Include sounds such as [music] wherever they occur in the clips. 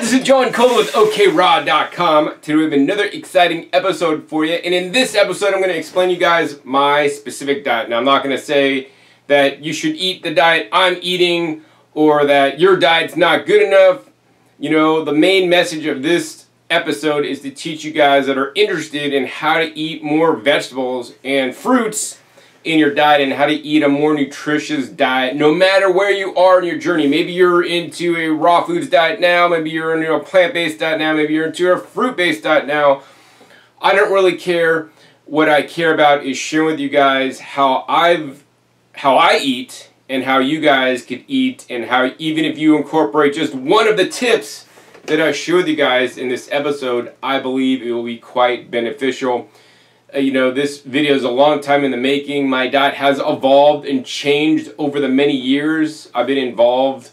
This is John Kohler with OKRaw.com. Today we have another exciting episode for you. And in this episode, I'm going to explain you guys my specific diet. Now, I'm not going to say that you should eat the diet I'm eating or that your diet's not good enough. You know, the main message of this episode is to teach you guys that are interested in how to eat more vegetables and fruits in your diet and how to eat a more nutritious diet no matter where you are in your journey. Maybe you're into a raw foods diet now, maybe you're into a plant-based diet now, maybe you're into a fruit-based diet now. I don't really care. What I care about is sharing with you guys how I've how I eat and how you guys could eat and how even if you incorporate just one of the tips that I share with you guys in this episode, I believe it will be quite beneficial. Uh, you know, this video is a long time in the making. My diet has evolved and changed over the many years I've been involved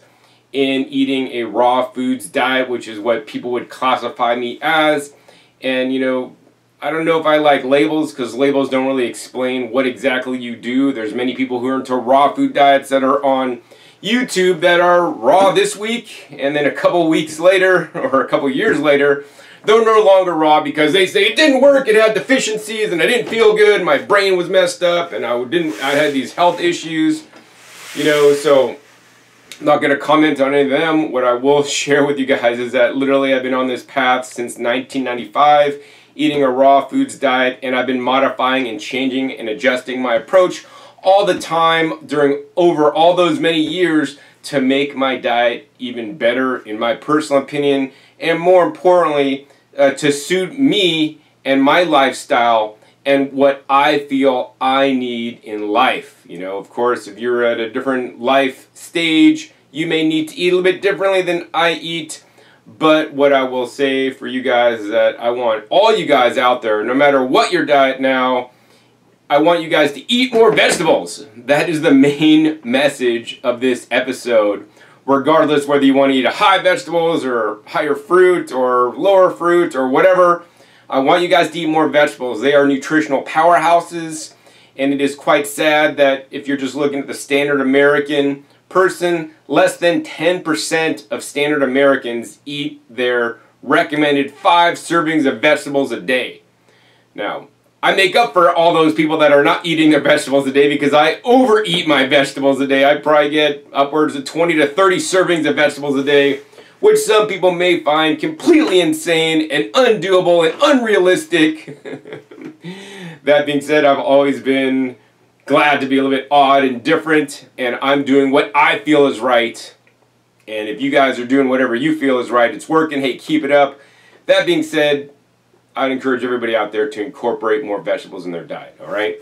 in eating a raw foods diet, which is what people would classify me as. And, you know, I don't know if I like labels because labels don't really explain what exactly you do. There's many people who are into raw food diets that are on YouTube that are raw this week and then a couple weeks later [laughs] or a couple years later they're no longer raw because they say it didn't work, it had deficiencies, and I didn't feel good, my brain was messed up, and I didn't, I had these health issues, you know, so I'm not to comment on any of them. What I will [laughs] share with you guys is that literally I've been on this path since 1995, eating a raw foods diet, and I've been modifying and changing and adjusting my approach all the time during over all those many years to make my diet even better, in my personal opinion, and more importantly, uh, to suit me and my lifestyle and what I feel I need in life. You know, of course, if you're at a different life stage, you may need to eat a little bit differently than I eat. But what I will say for you guys is that I want all you guys out there, no matter what your diet now, I want you guys to eat more vegetables. That is the main message of this episode regardless whether you want to eat a high vegetables or higher fruit or lower fruit or whatever. I want you guys to eat more vegetables. They are nutritional powerhouses, and it is quite sad that if you're just looking at the standard American person, less than 10% of standard Americans eat their recommended five servings of vegetables a day. Now, I make up for all those people that are not eating their vegetables a day because I overeat my vegetables a day. I probably get upwards of 20 to 30 servings of vegetables a day, which some people may find completely insane and undoable and unrealistic. [laughs] that being said, I've always been glad to be a little bit odd and different, and I'm doing what I feel is right. And if you guys are doing whatever you feel is right, it's working, hey, keep it up. That being said, I'd encourage everybody out there to incorporate more vegetables in their diet, all right?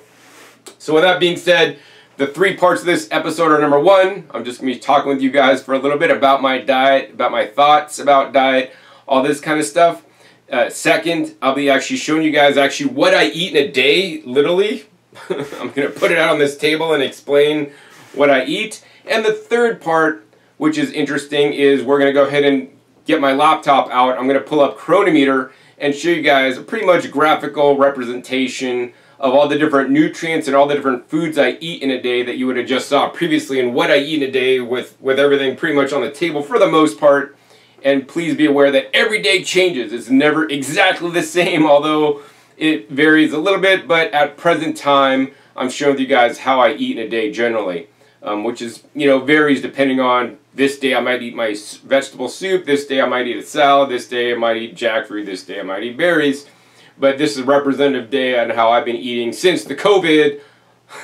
So with that being said, the three parts of this episode are number one, I'm just going to be talking with you guys for a little bit about my diet, about my thoughts about diet, all this kind of stuff. Uh, second, I'll be actually showing you guys actually what I eat in a day, literally. [laughs] I'm going to put it out on this table and explain what I eat. And the third part, which is interesting, is we're going to go ahead and get my laptop out. I'm going to pull up Cronometer and show you guys a pretty much graphical representation of all the different nutrients and all the different foods I eat in a day that you would have just saw previously and what I eat in a day with, with everything pretty much on the table for the most part. And please be aware that every day changes. It's never exactly the same, [laughs] although it varies a little bit, but at present time, I'm showing you guys how I eat in a day generally, um, which is, you know, varies depending on this day I might eat my vegetable soup. This day I might eat a salad. This day I might eat jackfruit. This day I might eat berries. But this is a representative day on how I've been eating since the COVID [laughs]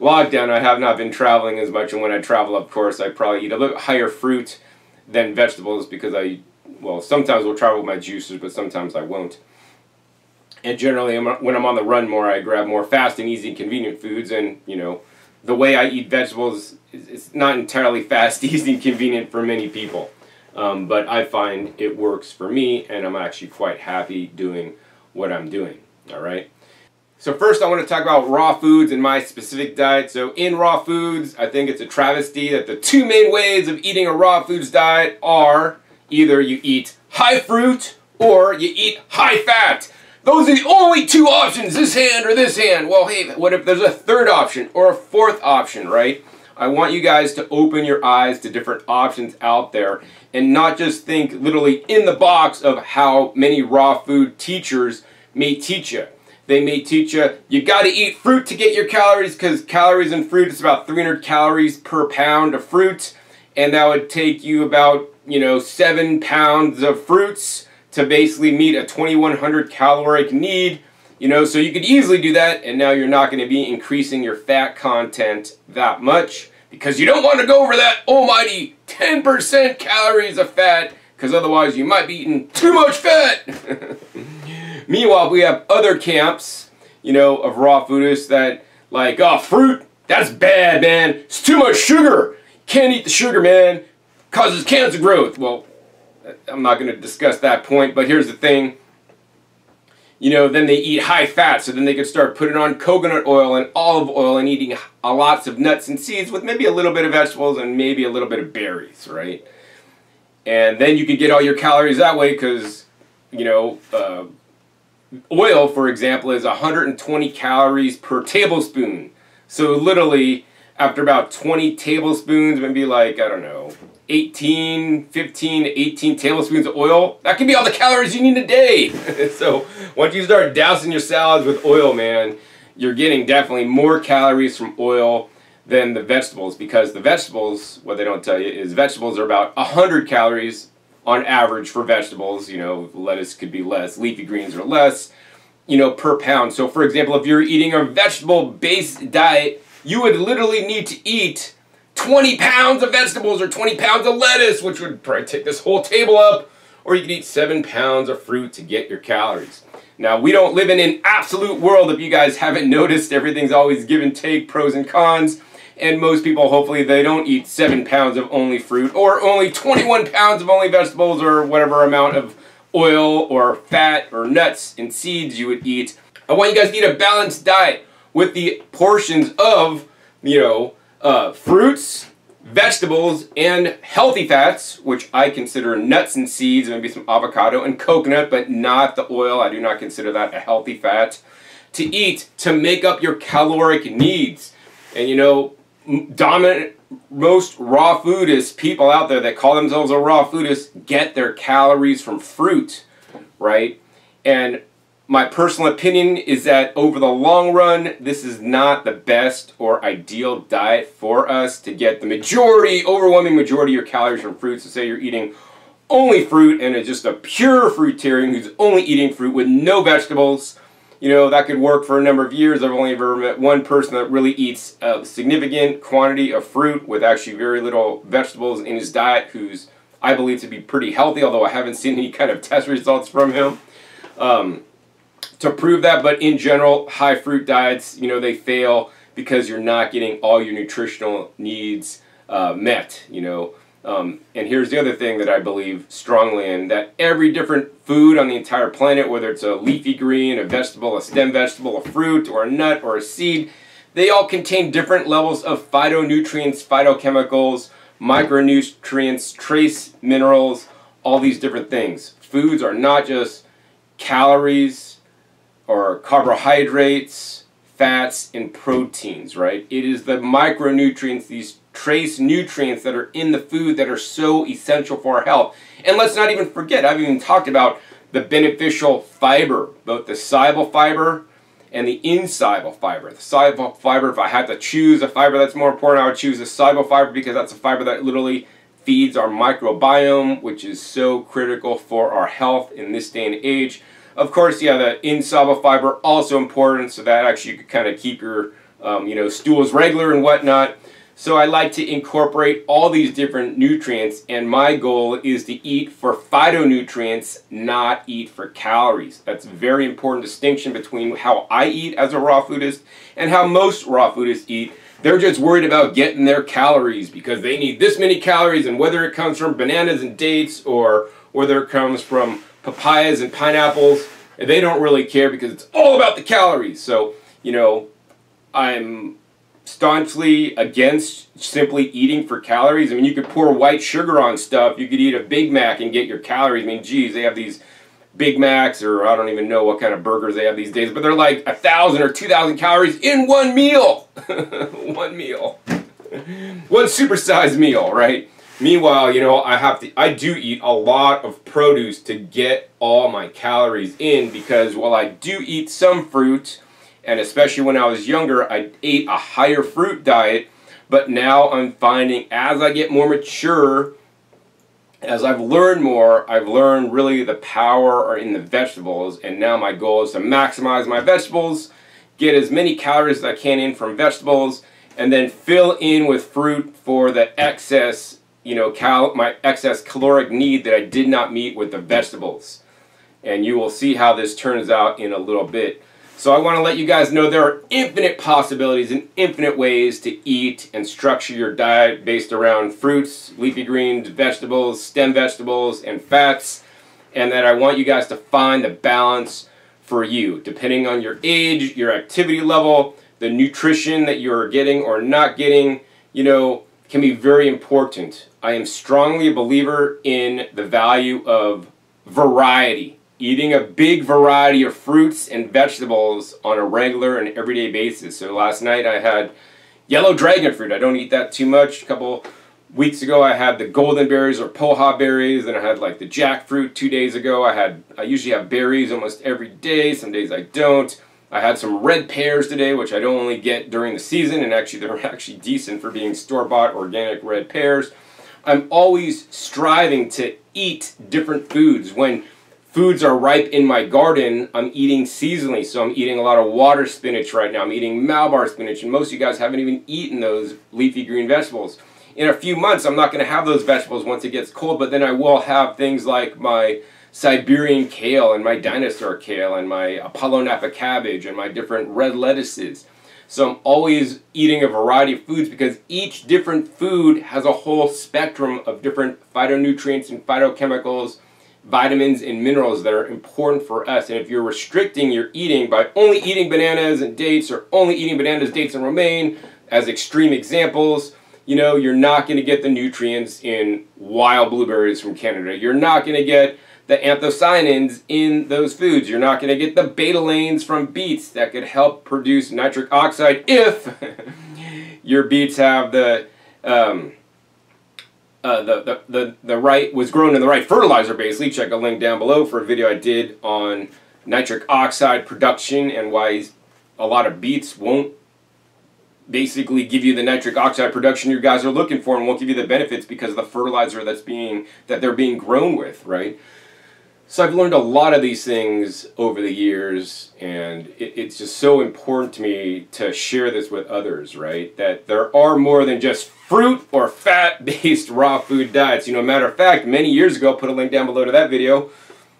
lockdown. I have not been traveling as much. And when I travel, of course, I probably eat a little higher fruit than vegetables because I, well, sometimes will travel with my juices, but sometimes I won't. And generally, when I'm on the run more, I grab more fast and easy and convenient foods. And, you know, the way I eat vegetables it's not entirely fast, [laughs] easy, and convenient for many people. Um, but I find it works for me, and I'm actually quite happy doing what I'm doing. All right. So first, I want to talk about raw foods and my specific diet. So in raw foods, I think it's a travesty that the two main ways of eating a raw foods diet are either you eat high fruit or you eat high fat. Those are the only two options, this hand or this hand. Well, hey, what if there's a third option or a fourth option, right? I want you guys to open your eyes to different options out there and not just think literally in the box of how many raw food teachers may teach you. They may teach you, you got to eat fruit to get your calories because calories in fruit is about 300 calories per pound of fruit. And that would take you about, you know, seven pounds of fruits to basically meet a 2100 caloric need. You know, so you could easily do that and now you're not going to be increasing your fat content that much because you don't want to go over that almighty 10% calories of fat because otherwise you might be eating too much fat. [laughs] Meanwhile, we have other camps, you know, of raw foodists that like, oh, fruit, that's bad, man. It's too much sugar. Can't eat the sugar, man. Causes cancer growth. Well, I'm not going to discuss that point, but here's the thing. You know, then they eat high fat, so then they could start putting on coconut oil and olive oil and eating lots of nuts and seeds with maybe a little bit of vegetables and maybe a little bit of berries, right? And then you could get all your calories that way because, you know, uh, oil, for example, is 120 calories per tablespoon. So literally, after about 20 tablespoons, maybe like, I don't know, 18, 15, 18 tablespoons of oil, that could be all the calories you need a day. [laughs] so once you start dousing your salads with oil, man, you're getting definitely more calories from oil than the vegetables because the vegetables, what they don't tell you is vegetables are about 100 calories on average for vegetables, you know, lettuce could be less, leafy greens are less, you know, per pound. So for example, if you're eating a vegetable-based diet, you would literally need to eat 20 pounds of vegetables or 20 pounds of lettuce, which would probably take this whole table up, or you could eat 7 pounds of fruit to get your calories. Now, we don't live in an absolute world, if you guys haven't noticed, everything's always give and take, pros and cons and most people hopefully they don't eat 7 pounds of only fruit or only 21 pounds of only vegetables or whatever amount of oil or fat or nuts and seeds you would eat. I want you guys to eat a balanced diet with the portions of, you know, uh, fruits, vegetables, and healthy fats, which I consider nuts and seeds, maybe some avocado and coconut, but not the oil. I do not consider that a healthy fat to eat to make up your caloric needs. And you know, dominant most raw foodists people out there that call themselves a raw foodist get their calories from fruit right and my personal opinion is that over the long run this is not the best or ideal diet for us to get the majority overwhelming majority of your calories from fruit so say you're eating only fruit and it's just a pure fruitarian who's only eating fruit with no vegetables. You know, that could work for a number of years. I've only ever met one person that really eats a significant quantity of fruit with actually very little vegetables in his diet who's I believe to be pretty healthy, although I haven't seen any kind of test results from him. Um, to prove that. But in general, high fruit diets, you know, they fail because you're not getting all your nutritional needs uh, met, you know. Um, and here's the other thing that I believe strongly in, that every different food on the entire planet, whether it's a leafy green, a vegetable, a stem vegetable, a fruit, or a nut, or a seed, they all contain different levels of phytonutrients, phytochemicals, micronutrients, trace minerals, all these different things. Foods are not just calories or carbohydrates, fats, and proteins, right? It is the micronutrients, these trace nutrients that are in the food that are so essential for our health. And let's not even forget, I've even talked about the beneficial fiber, both the soluble fiber and the insoluble fiber. The soluble fiber, if I had to choose a fiber that's more important, I would choose the soluble fiber because that's a fiber that literally feeds our microbiome, which is so critical for our health in this day and age. Of course, yeah, the insoluble fiber also important, so that actually you could kind of keep your, um, you know, stools regular and whatnot. So I like to incorporate all these different nutrients and my goal is to eat for phytonutrients, not eat for calories. That's a very important distinction between how I eat as a raw foodist and how most raw foodists eat. They're just worried about getting their calories because they need this many calories and whether it comes from bananas and dates or whether it comes from papayas and pineapples, and they don't really care because it's all about the calories. So, you know, I'm staunchly against simply eating for calories. I mean, you could pour white sugar on stuff. You could eat a Big Mac and get your calories. I mean, geez, they have these Big Macs, or I don't even know what kind of burgers they have these days, but they're like a thousand or two thousand calories in one meal. [laughs] one meal. [laughs] one supersized meal, right? Meanwhile, you know, I have to, I do eat a lot of produce to get all my calories in because while I do eat some fruit, and especially when I was younger, I ate a higher fruit diet, but now I'm finding as I get more mature, as I've learned more, I've learned really the power in the vegetables, and now my goal is to maximize my vegetables, get as many calories as I can in from vegetables, and then fill in with fruit for the excess you know, cal my excess caloric need that I did not meet with the vegetables. And you will see how this turns out in a little bit. So I want to let you guys know there are infinite possibilities and infinite ways to eat and structure your diet based around fruits, leafy greens, vegetables, stem vegetables, and fats. And that I want you guys to find the balance for you, depending on your age, your activity level, the nutrition that you're getting or not getting. You know, can be very important. I am strongly a believer in the value of variety. Eating a big variety of fruits and vegetables on a regular and everyday basis. So last night I had yellow dragon fruit. I don't eat that too much. A couple weeks ago I had the golden berries or poha berries and I had like the jackfruit two days ago. I had I usually have berries almost every day. Some days I don't. I had some red pears today, which I don't only get during the season, and actually they're [laughs] actually decent for being store-bought organic red pears. I'm always striving to eat different foods. When foods are ripe in my garden, I'm eating seasonally. So I'm eating a lot of water spinach right now. I'm eating Malabar spinach, and most of you guys haven't even eaten those leafy green vegetables. In a few months, I'm not going to have those vegetables once it gets cold, but then I will have things like my Siberian kale and my dinosaur kale and my Apollo Napa cabbage and my different red lettuces. So I'm always eating a variety of foods because each different food has a whole spectrum of different phytonutrients and phytochemicals, vitamins and minerals that are important for us. And if you're restricting your eating by only eating bananas and dates or only eating bananas, dates, and romaine as extreme examples, you know, you're not going to get the nutrients in wild blueberries from Canada. You're not going to get the anthocyanins in those foods. You're not going to get the betalains from beets that could help produce nitric oxide if [laughs] your beets have the, um, uh, the, the, the, the right, was grown in the right fertilizer basically. Check a link down below for a video I did on nitric oxide production and why a lot of beets won't basically give you the nitric oxide production you guys are looking for and won't give you the benefits because of the fertilizer that's being that they're being grown with, right? So I've learned a lot of these things over the years, and it, it's just so important to me to share this with others, right? That there are more than just fruit or fat-based [laughs] raw food diets. You know, matter of fact, many years ago, I'll put a link down below to that video,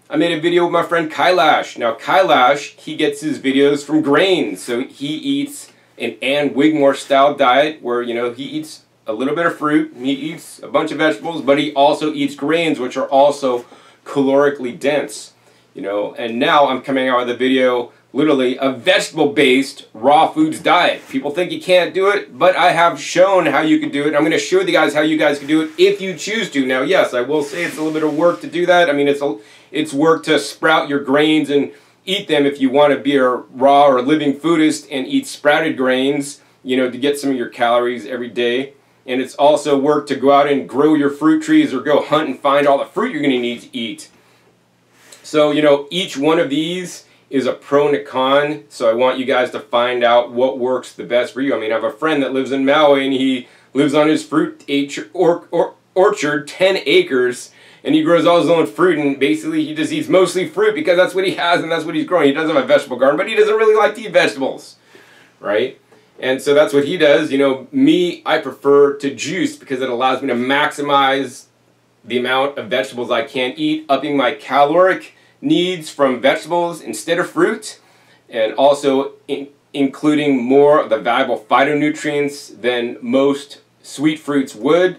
I made a video with my friend Kailash. Now, Kailash, he gets his videos from grains, so he eats an Ann Wigmore-style diet where, you know, he eats a little bit of fruit, he eats a bunch of vegetables, but he also eats grains, which are also calorically dense, you know. And now I'm coming out with a video, literally a vegetable-based raw foods diet. People think you can't do it, but I have shown how you can do it. I'm going to show you guys how you guys can do it if you choose to. Now, yes, I will say it's a little bit of work to do that. I mean, it's a, it's work to sprout your grains and eat them if you want to be a raw or living foodist and eat sprouted grains, you know, to get some of your calories every day and it's also work to go out and grow your fruit trees or go hunt and find all the fruit you're going to need to eat. So, you know, each one of these is a pro and a con, so I want you guys to find out what works the best for you. I mean, I have a friend that lives in Maui and he lives on his fruit or, or, orchard, 10 acres, and he grows all his own fruit, and basically he just eats mostly fruit because that's what he has and that's what he's growing. He doesn't have a vegetable garden, but he doesn't really like to eat vegetables, right? And so that's what he does. You know, me, I prefer to juice because it allows me to maximize the amount of vegetables I can eat, upping my caloric needs from vegetables instead of fruit, and also in including more of the valuable phytonutrients than most sweet fruits would.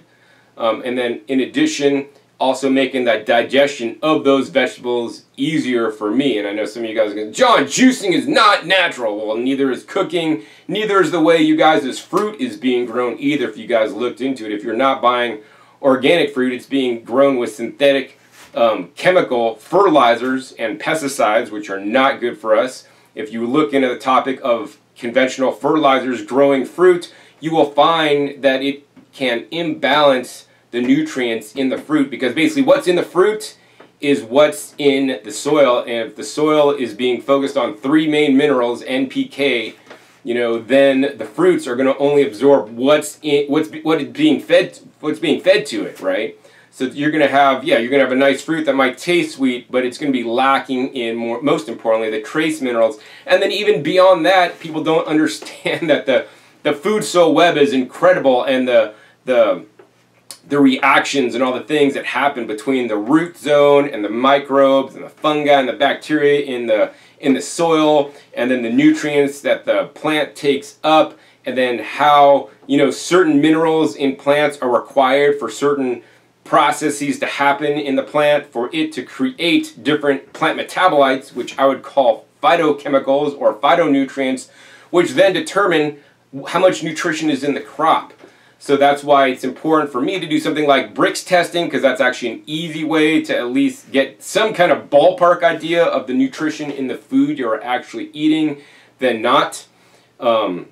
Um, and then in addition, also making that digestion of those vegetables easier for me. And I know some of you guys are going, John, juicing is not natural. Well, neither is cooking, neither is the way you guys' fruit is being grown either if you guys looked into it. If you're not buying organic fruit, it's being grown with synthetic um, chemical fertilizers and pesticides, which are not good for us. If you look into the topic of conventional fertilizers growing fruit, you will find that it can imbalance the nutrients in the fruit because basically what's in the fruit is what's in the soil. And if the soil is being focused on three main minerals NPK you know then the fruits are going to only absorb what's in what's what is being fed what's being fed to it right? So you're going to have yeah you're going to have a nice fruit that might taste sweet but it's going to be lacking in more most importantly the trace minerals. And then even beyond that people don't [laughs] understand that the the food soil web is incredible and the the the reactions and all the things that happen between the root zone and the microbes and the fungi and the bacteria in the in the soil and then the nutrients that the plant takes up and then how you know certain minerals in plants are required for certain processes to happen in the plant for it to create different plant metabolites which I would call phytochemicals or phytonutrients which then determine how much nutrition is in the crop so that's why it's important for me to do something like Brix testing because that's actually an easy way to at least get some kind of ballpark idea of the nutrition in the food you're actually eating than not. Um,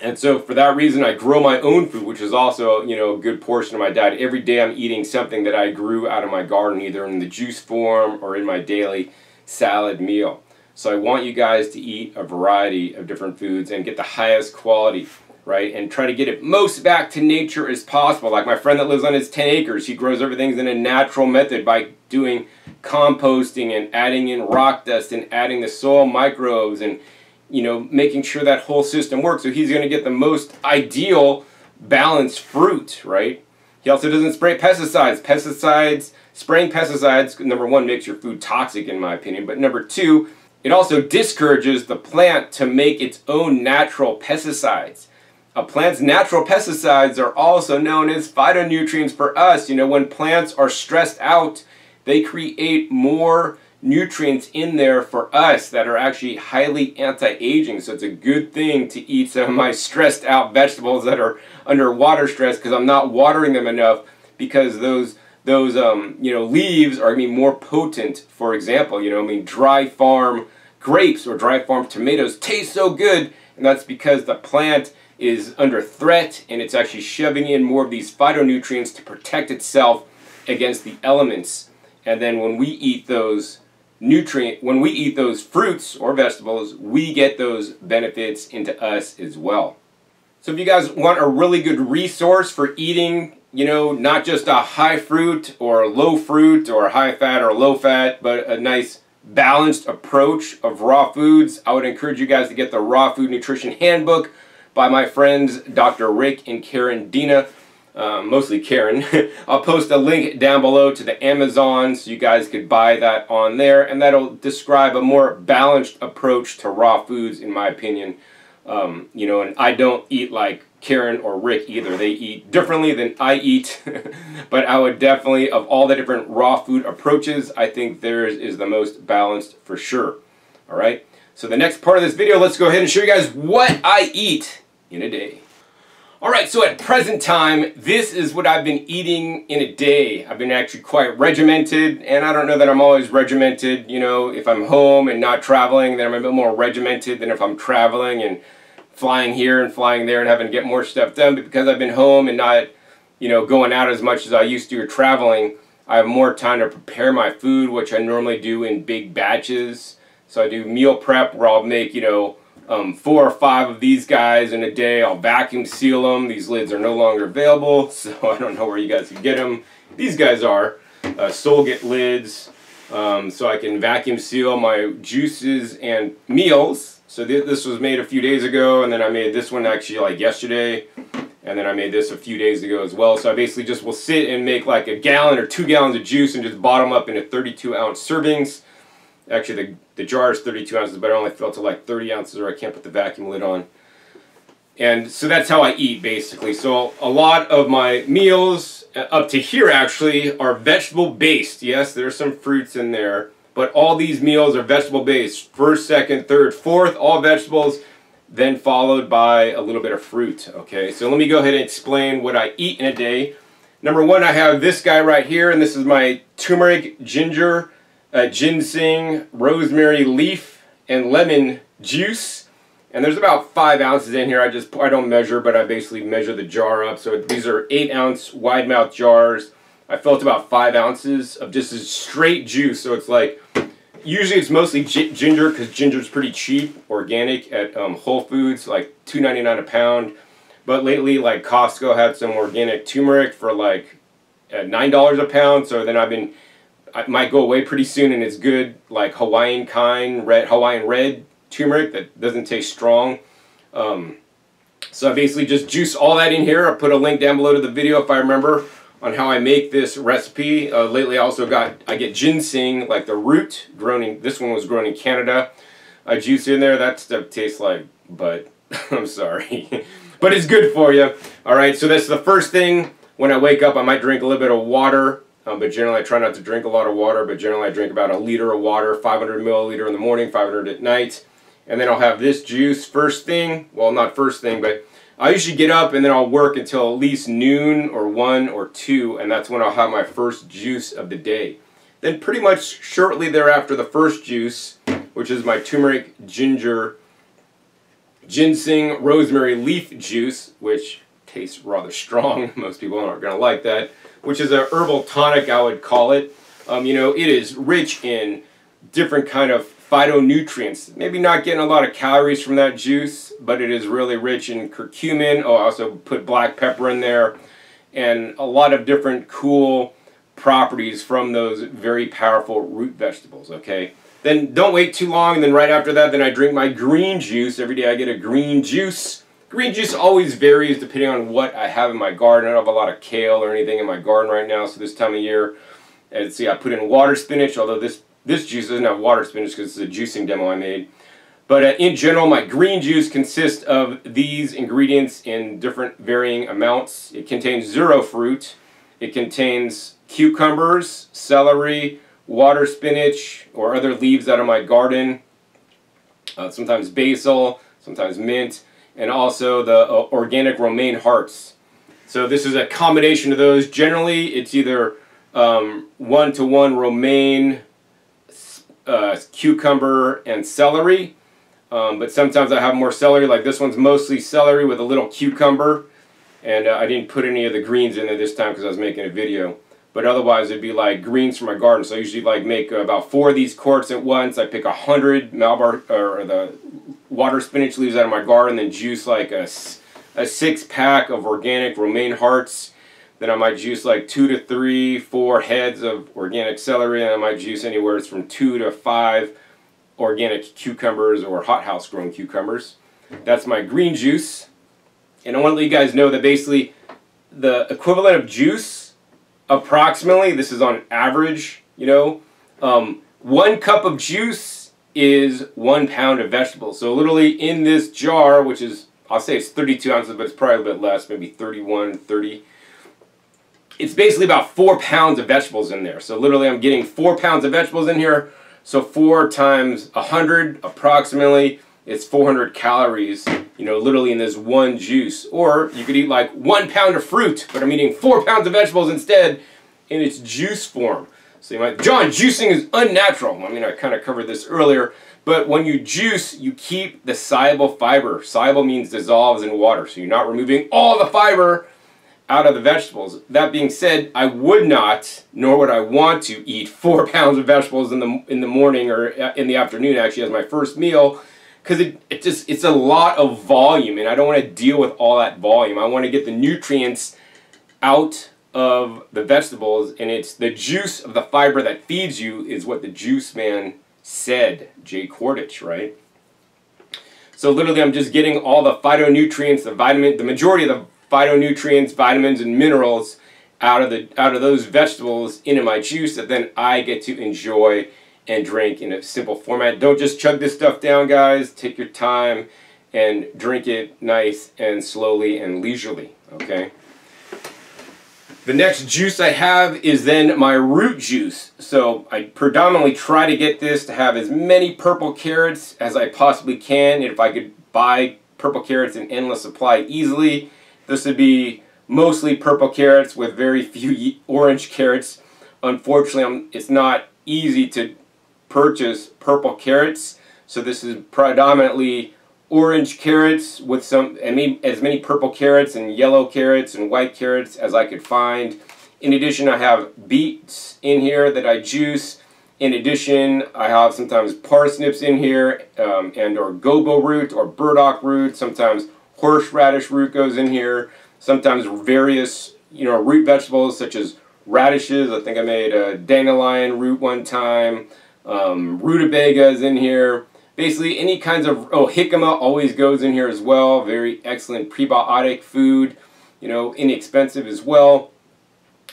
and so for that reason, I grow my own food, which is also, you know, a good portion of my diet. Every day I'm eating something that I grew out of my garden, either in the juice form or in my daily salad meal. So I want you guys to eat a variety of different foods and get the highest quality right? And try to get it most back to nature as possible. Like my friend that lives on his 10 acres, he grows everything in a natural method by doing composting and adding in rock dust and adding the soil microbes and you know making sure that whole system works. So he's going to get the most ideal balanced fruit, right? He also doesn't spray pesticides. Pesticides, spraying pesticides, number one, makes your food toxic in my opinion, but number two, it also discourages the plant to make its own natural pesticides. A plant's natural pesticides are also known as phytonutrients for us. You know, when plants are stressed out, they create more nutrients in there for us that are actually highly anti-aging. So it's a good thing to eat some of my stressed out vegetables that are under water stress because I'm not watering them enough because those those um, you know leaves are to be more potent. For example, you know, I mean dry farm grapes or dry farm tomatoes taste so good and that's because the plant is under threat and it's actually shoving in more of these phytonutrients to protect itself against the elements. And then when we eat those nutrient, when we eat those fruits or vegetables, we get those benefits into us as well. So if you guys want a really good resource for eating, you know, not just a high fruit or low fruit or high fat or low fat, but a nice balanced approach of raw foods, I would encourage you guys to get the Raw Food Nutrition Handbook by my friends Dr. Rick and Karen Dina. Um, mostly Karen. [laughs] I'll post a link down below to the Amazon so you guys could buy that on there and that'll describe a more balanced approach to raw foods in my opinion. Um, you know, and I don't eat like Karen or Rick either. They eat differently than I eat, [laughs] but I would definitely, of all the different raw food approaches, I think theirs is the most balanced for sure. All right. So the next part of this video, let's go ahead and show you guys what I eat in a day. Alright, so at present time, this is what I've been eating in a day. I've been actually quite regimented, and I don't know that I'm always regimented. You know, if I'm home and not traveling, then I'm a bit more regimented than if I'm traveling and flying here and flying there and having to get more stuff done. But because I've been home and not, you know, going out as much as I used to or traveling, I have more time to prepare my food, which I normally do in big batches. So I do meal prep where I'll make, you know, um, four or five of these guys in a day. I'll vacuum seal them. These lids are no longer available, [laughs] so I don't know where you guys can get them. These guys are uh, Solget lids, um, so I can vacuum seal my juices and meals. So th this was made a few days ago, and then I made this one actually like yesterday, and then I made this a few days ago as well. So I basically just will sit and make like a gallon or two gallons of juice and just bottom up into 32 ounce servings. Actually, the, the jar is 32 ounces, but I only fill it to like 30 ounces or I can't put the vacuum lid on. And so that's how I eat, basically. So a lot of my meals, uh, up to here actually, are vegetable-based. Yes, there's some fruits in there, but all these meals are vegetable-based. First, second, third, fourth, all vegetables, then followed by a little bit of fruit. Okay, so let me go ahead and explain what I eat in a day. Number one, I have this guy right here, and this is my turmeric ginger uh, ginseng, rosemary leaf, and lemon juice. And there's about five ounces in here. I just, I don't measure, but I basically measure the jar up. So these are eight ounce wide mouth jars. I felt about five ounces of just straight juice. So it's like, usually it's mostly ginger because ginger's pretty cheap, organic at um, Whole Foods, like $2.99 a pound. But lately, like Costco had some organic turmeric for like $9 a pound. So then I've been, I might go away pretty soon and it's good, like Hawaiian kind, red Hawaiian red turmeric that doesn't taste strong. Um, so I basically just juice all that in here. I'll put a link down below to the video if I remember on how I make this recipe. Uh, lately I also got, I get ginseng, like the root, grown in, this one was grown in Canada. I juice in there, that stuff tastes like but [laughs] I'm sorry. [laughs] but it's good for you. Alright, so that's the first thing. When I wake up, I might drink a little bit of water. Um, but generally I try not to drink a lot of water, but generally I drink about a liter of water, 500 milliliter in the morning, 500 at night. And then I'll have this juice first thing, well not first thing, but I usually get up and then I'll work until at least noon or 1 or 2, and that's when I'll have my first juice of the day. Then pretty much shortly thereafter the first juice, which is my turmeric, ginger, ginseng, rosemary leaf juice, which tastes rather [laughs] strong. Most people aren't going to like that which is a herbal tonic, I would call it. Um, you know, it is rich in different kind of phytonutrients. Maybe not getting a lot of calories from that juice, but it is really rich in curcumin. Oh, I also put black pepper in there and a lot of different cool properties from those very powerful root vegetables, okay? Then don't wait too long, and then right after that, then I drink my green juice. Every day I get a green juice Green juice always varies depending on what I have in my garden. I don't have a lot of kale or anything in my garden right now, so this time of year, and see, I put in water spinach, although this, this juice doesn't have water spinach because it's a juicing demo I made. But uh, in general, my green juice consists of these ingredients in different varying amounts. It contains zero fruit. It contains cucumbers, celery, water spinach, or other leaves out of my garden. Uh, sometimes basil, sometimes mint and also the uh, organic romaine hearts. So this is a combination of those. Generally, it's either um, one-to-one romaine, uh, cucumber, and celery. Um, but sometimes I have more celery, like this one's mostly celery with a little cucumber. And uh, I didn't put any of the greens in there this time because I was making a video. But otherwise, it'd be like greens from my garden. So I usually like make about four of these quarts at once. I pick a hundred Malabar or the water spinach leaves out of my garden, then juice like a, a six pack of organic romaine hearts. Then I might juice like two to three, four heads of organic celery, and I might juice anywhere from two to five organic cucumbers or hothouse grown cucumbers. That's my green juice. And I want to let you guys know that basically the equivalent of juice, approximately, this is on average, you know, um, one cup of juice is one pound of vegetables. So literally in this jar, which is, I'll say it's 32 ounces, but it's probably a bit less, maybe 31, 30. It's basically about four pounds of vegetables in there. So literally I'm getting four pounds of vegetables in here. So four times 100 approximately, it's 400 calories, you know, literally in this one juice. Or you could eat like one pound of fruit, but I'm eating four pounds of vegetables instead in its juice form. So you might, John, juicing is unnatural. I mean, I kind of covered this earlier, but when you juice, you keep the soluble fiber. Soluble means dissolves in water, so you're not removing all the fiber out of the vegetables. That being said, I would not, nor would I want to eat [laughs] four pounds of vegetables in the in the morning or uh, in the afternoon. Actually, as my first meal, because it, it just it's a lot of volume, and I don't want to deal with all that volume. I want to get the nutrients out of the vegetables, and it's the juice of the fiber that feeds you is what the juice man said, Jay Kordich, right? So literally I'm just getting all the phytonutrients, the vitamin, the majority of the phytonutrients, vitamins, and minerals out of the out of those vegetables into my juice that then I get to enjoy and drink in a simple format. Don't just chug this stuff down, guys. Take your time and drink it nice and slowly and leisurely, okay? The next juice I have is then my root juice. So I predominantly try to get this to have as many purple carrots as I possibly can. If I could buy purple carrots in endless supply easily, this would be mostly purple carrots with very few orange carrots. Unfortunately, I'm, it's not easy to purchase purple carrots. So this is predominantly orange carrots with some, as many purple carrots and yellow carrots and white carrots as I could find. In addition, I have beets in here that I juice. In addition, I have sometimes parsnips in here um, and or gobo root or burdock root. Sometimes horseradish root goes in here. Sometimes various, you know, root vegetables such as radishes. I think I made a dandelion root one time. Um, rutabaga is in here. Basically, any kinds of, oh, jicama always goes in here as well. Very excellent prebiotic food, you know, inexpensive as well.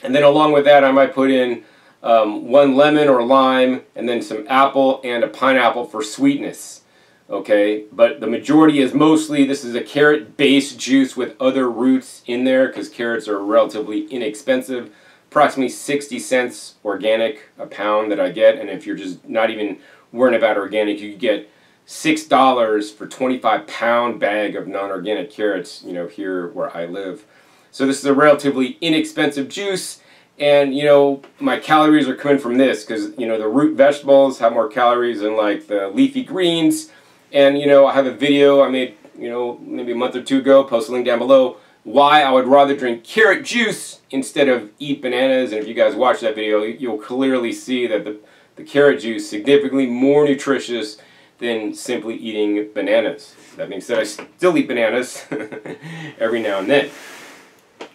And then along with that, I might put in um, one lemon or lime, and then some apple and a pineapple for sweetness. Okay, but the majority is mostly, this is a carrot-based juice with other roots in there because carrots are relatively inexpensive. Approximately 60 cents organic a pound that I get, and if you're just not even worrying about organic, you get $6 for 25 pound bag of non-organic carrots, you know, here where I live. So this is a relatively inexpensive juice and you know my calories are coming from this because you know the root vegetables have more calories than like the leafy greens. And you know I have a video I made you know maybe a month or two ago post a link down below why I would rather drink carrot juice instead of eat bananas. And if you guys watch that video you'll clearly see that the, the carrot juice significantly more nutritious than simply eating bananas that being said I still eat bananas [laughs] every now and then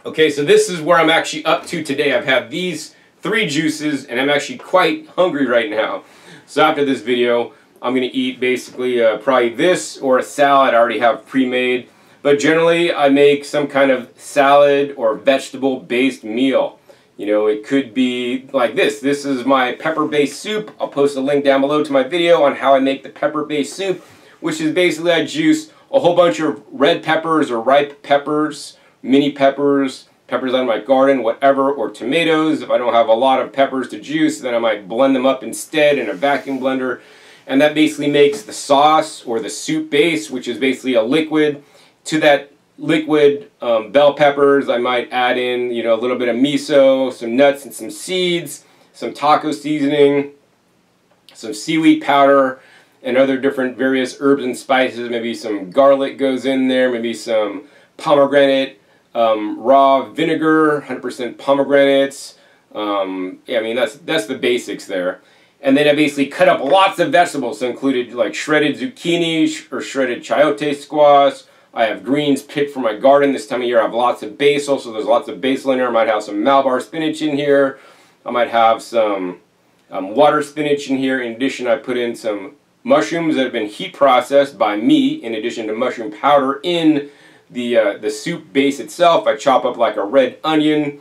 Okay, so this is where I'm actually up to today. I've had these three juices and I'm actually quite hungry right now. So after this video, I'm going to eat basically uh, probably this or a salad I already have pre-made. But generally, I make some kind of salad or vegetable-based meal. You know, it could be like this. This is my pepper-based soup. I'll post a link down below to my video on how I make the pepper-based soup, which is basically I juice a whole bunch of red peppers or ripe peppers, mini peppers, peppers out of my garden, whatever, or tomatoes. If I don't have a lot of peppers to juice, then I might blend them up instead in a vacuum blender. And that basically makes the sauce or the soup base, which is basically a liquid. To that liquid um, bell peppers, I might add in, you know, a little bit of miso, some nuts and some seeds, some taco seasoning, some seaweed powder, and other different various herbs and spices. Maybe some garlic goes in there, maybe some pomegranate um, raw vinegar, 100% pomegranates. Um, yeah, I mean, that's, that's the basics there. And then I basically cut up lots of vegetables, so included like shredded zucchini or shredded chayote squash. I have greens picked from my garden this time of year. I have lots of basil, so there's lots of basil in here. I might have some Malabar spinach in here. I might have some um, water spinach in here. In addition, I put in some mushrooms that have been heat processed by me, in addition to mushroom powder in the, uh, the soup base itself, I chop up like a red onion.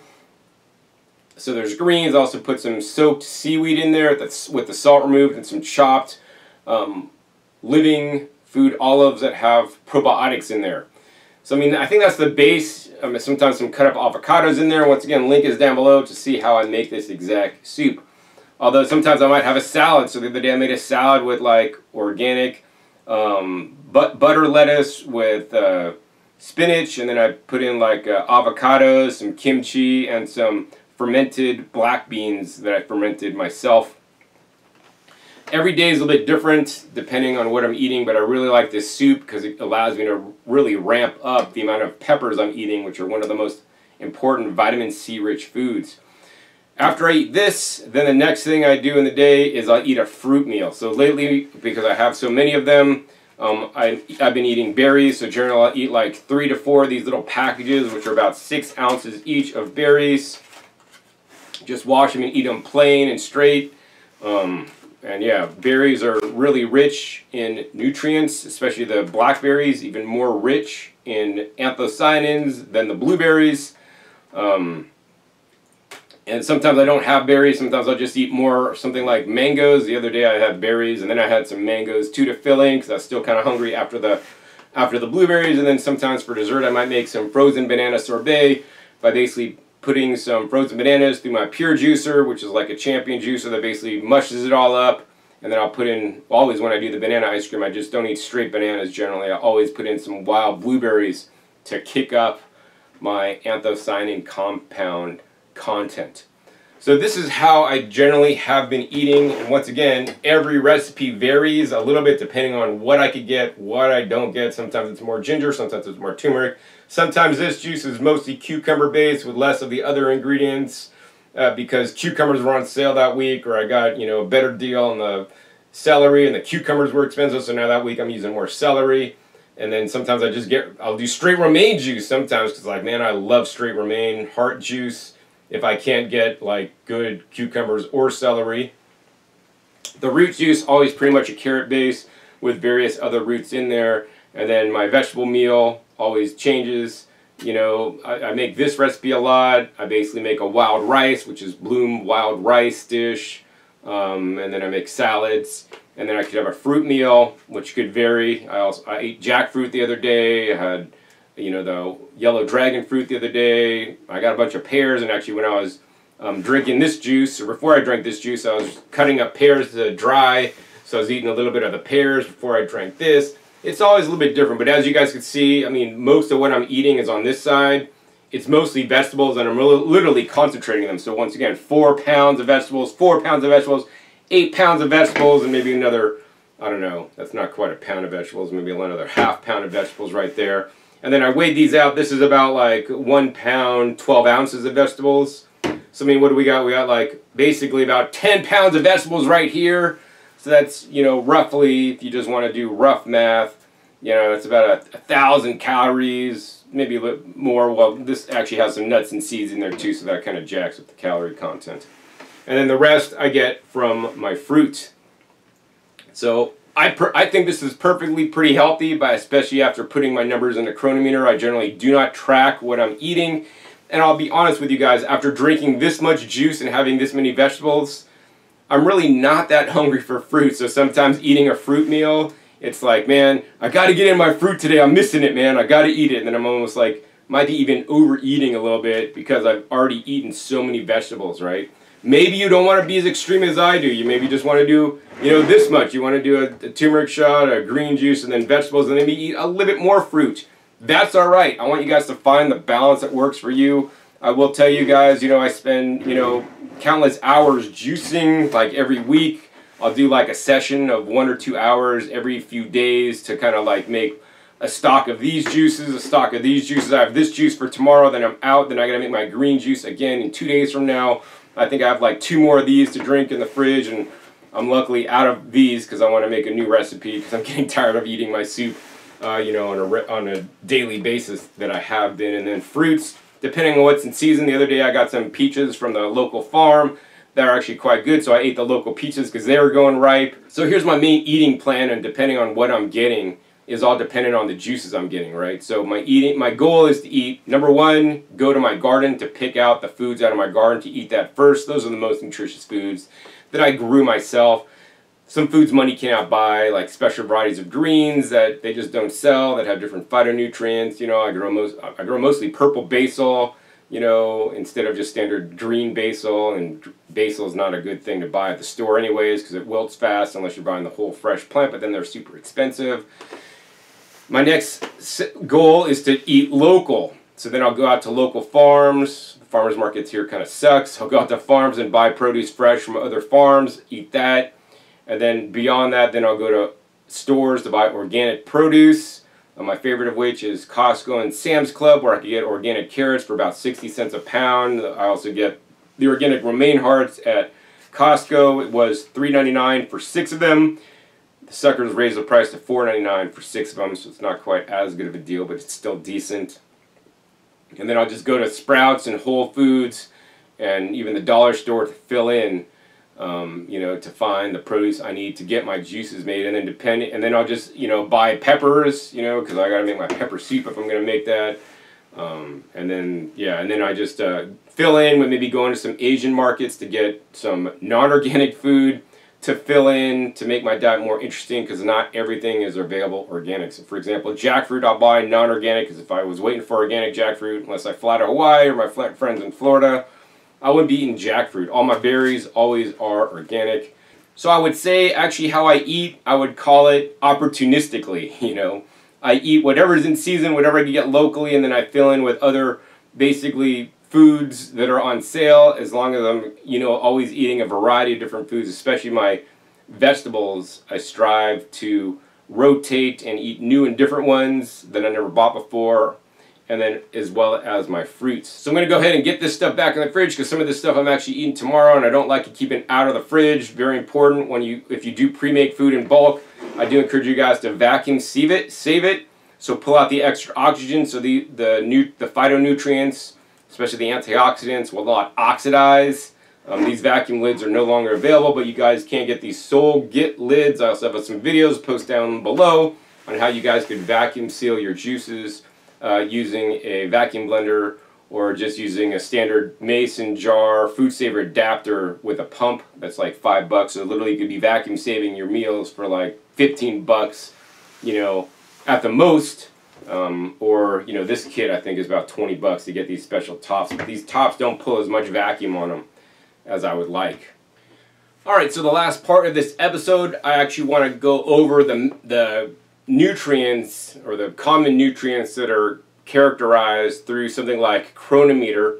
So there's greens. I also put some soaked seaweed in there that's with the salt removed and some chopped um, living food olives that have probiotics in there. So I mean, I think that's the base. Um, sometimes some cut up avocados in there. Once again, link is down below to see how I make this exact soup. Although sometimes I might have a salad. So the other day I made a salad with like organic um, but butter lettuce with uh, spinach, and then I put in like uh, avocados, some kimchi, and some fermented black beans that I fermented myself. Every day is a little bit different depending on what I'm eating, but I really like this soup because it allows me to really ramp up the amount of peppers I'm eating, which are one of the most important vitamin C rich foods. After I eat this, then the next thing I do in the day is I'll eat a fruit meal. So lately, because I have so many of them, um, I, I've been eating berries, so generally I'll eat like three to four of these little packages, which are about six ounces each of berries. Just wash them and eat them plain and straight. Um, and yeah, berries are really rich in nutrients, especially the blackberries, even more rich in anthocyanins than the blueberries. Um, and sometimes I don't have berries. Sometimes I'll just eat more something like mangoes. The other day I had berries, and then I had some mangoes too to fill in because I was still kind of hungry after the after the blueberries. And then sometimes for dessert I might make some frozen banana sorbet by basically putting some frozen bananas through my pure juicer, which is like a champion juicer that basically mushes it all up. And then I'll put in, always when I do the banana ice cream, I just don't eat straight bananas generally. I always put in some wild blueberries to kick up my anthocyanin compound content. So this is how I generally have been eating. And once again, every recipe varies a little bit depending on what I could get, what I don't get. Sometimes it's more ginger, sometimes it's more turmeric. Sometimes this juice is mostly cucumber based with less of the other ingredients uh, because cucumbers were on sale that week or I got, you know, a better deal on the celery and the cucumbers were expensive. So now that week I'm using more celery. And then sometimes I just get, I'll do straight romaine juice sometimes because like, man, I love straight romaine, heart juice if I can't get like good cucumbers or celery. The root juice, always pretty much a carrot base with various other roots in there. And then my vegetable meal always changes. You know, I, I make this recipe a lot. I basically make a wild rice, which is bloom wild rice dish. Um, and then I make salads. And then I could have a fruit meal, which could vary. I also I ate jackfruit the other day. I had you know, the yellow dragon fruit the other day. I got a bunch of pears, and actually when I was um, drinking this juice, or before I drank this juice, I was cutting up pears to dry, so I was eating a little bit of the pears before I drank this. It's always a little bit different, but as you guys can see, I mean, most of what I'm eating is on this side. It's mostly vegetables, and I'm literally concentrating them. So once again, four pounds of vegetables, four pounds of vegetables, eight pounds of vegetables, and maybe another, I don't know, that's not quite a pound of vegetables, maybe another half pound of vegetables right there. And then I weighed these out. This is about like one pound, 12 ounces of vegetables. So I mean, what do we got? We got like basically about 10 pounds of vegetables right here. So that's, you know, roughly, if you just want to do rough math, you know, it's about a, a thousand calories, maybe a bit more. Well, this actually has some nuts and seeds in there too, so that kind of jacks up the calorie content. And then the rest I get from my fruit. So I, I think this is perfectly pretty healthy, but especially after putting my numbers in the Cronometer, I generally do not track what I'm eating. And I'll be honest with you guys, after drinking this much juice and having this many vegetables, I'm really not that hungry for fruit. So sometimes eating a fruit meal, it's like, man, I got to get in my fruit today. I'm missing it, man. I got to eat it. And then I'm almost like, might be even overeating a little bit because I've already eaten so many vegetables, right? Maybe you don't want to be as extreme as I do. You maybe just want to do, you know, this much. You want to do a, a turmeric shot, a green juice, and then vegetables, and maybe eat a little bit more fruit. That's all right. I want you guys to find the balance that works for you. I will tell you guys, you know, I spend, you know, countless hours juicing like every week. I'll do like a session of one or two hours every few days to kind of like make a stock of these juices, a stock of these juices. I have this juice for tomorrow, then I'm out, then I gotta make my green juice again in two days from now. I think I have like two more of these to drink in the fridge, and I'm luckily out of these because I want to make a new recipe because I'm [laughs] getting tired of eating my soup, uh, you know, on a on a daily basis that I have been. And then fruits, depending on what's in season. The other day I got some peaches from the local farm that are actually quite good, so I ate the local peaches because they were going ripe. So here's my main eating plan, and depending on what I'm getting is all dependent on the juices I'm getting, right? So my eating, my goal is to eat, number one, go to my garden to pick out the foods out of my garden to eat that first. Those are the most nutritious foods that I grew myself. Some foods money cannot buy, like special varieties of greens that they just don't sell, that have different phytonutrients. You know, I grow most, I grow mostly purple basil, you know, instead of just standard green basil. And basil is not a good thing to buy at the store anyways, because it wilts fast unless you're buying the whole fresh plant, but then they're super expensive. My next goal is to eat local. So then I'll go out to local farms. The farmers markets here kind of sucks. I'll go out to farms and buy produce fresh from other farms, eat that. And then beyond that, then I'll go to stores to buy organic produce. Uh, my favorite of which is Costco and Sam's Club, where I can get organic carrots for about 60 cents a pound. I also get the organic romaine hearts at Costco. It was $3.99 for six of them. Suckers raised the price to $4.99 for six of them, so it's not quite as good of a deal, but it's still decent. And then I'll just go to Sprouts and Whole Foods and even the dollar store to fill in, um, you know, to find the produce I need to get my juices made. And then depending, and then I'll just, you know, buy peppers, you know, because I got to make my pepper soup if I'm going to make that. Um, and then, yeah, and then I just uh, fill in with maybe going to some Asian markets to get some non-organic food to fill in to make my diet more interesting because not everything is available organic. So for example, jackfruit I'll buy non-organic because if I was waiting for organic jackfruit, unless I fly to Hawaii or my friends in Florida, I wouldn't be eating jackfruit. All my berries always are organic. So I would say actually how I eat, I would call it opportunistically, [laughs] you know. I eat whatever's in season, whatever I can get locally, and then I fill in with other basically foods that are on sale as long as I'm, you know, always eating a variety of different foods, especially my vegetables. I strive to rotate and eat new and different ones that I never bought before and then as well as my fruits. So I'm to go ahead and get this stuff back in the fridge because some of this stuff I'm actually eating tomorrow and I don't like to keep it out of the fridge. Very important when you if you do pre-make food in bulk, I do encourage you guys to vacuum save it, save it. So pull out the extra oxygen so the the new the phytonutrients, especially the antioxidants, will not oxidize. Um, these vacuum lids are no longer available, but you guys can get these Soul Git lids. I also have some videos post down below on how you guys could vacuum seal your juices uh, using a vacuum blender or just using a standard mason jar food saver adapter with a pump that's like five bucks so literally you could be vacuum saving your meals for like 15 bucks you know at the most um, or you know this kit I think is about 20 bucks to get these special tops but these tops don't pull as much vacuum on them as I would like alright so the last part of this episode I actually want to go over the the nutrients or the common nutrients that are characterized through something like Cronometer.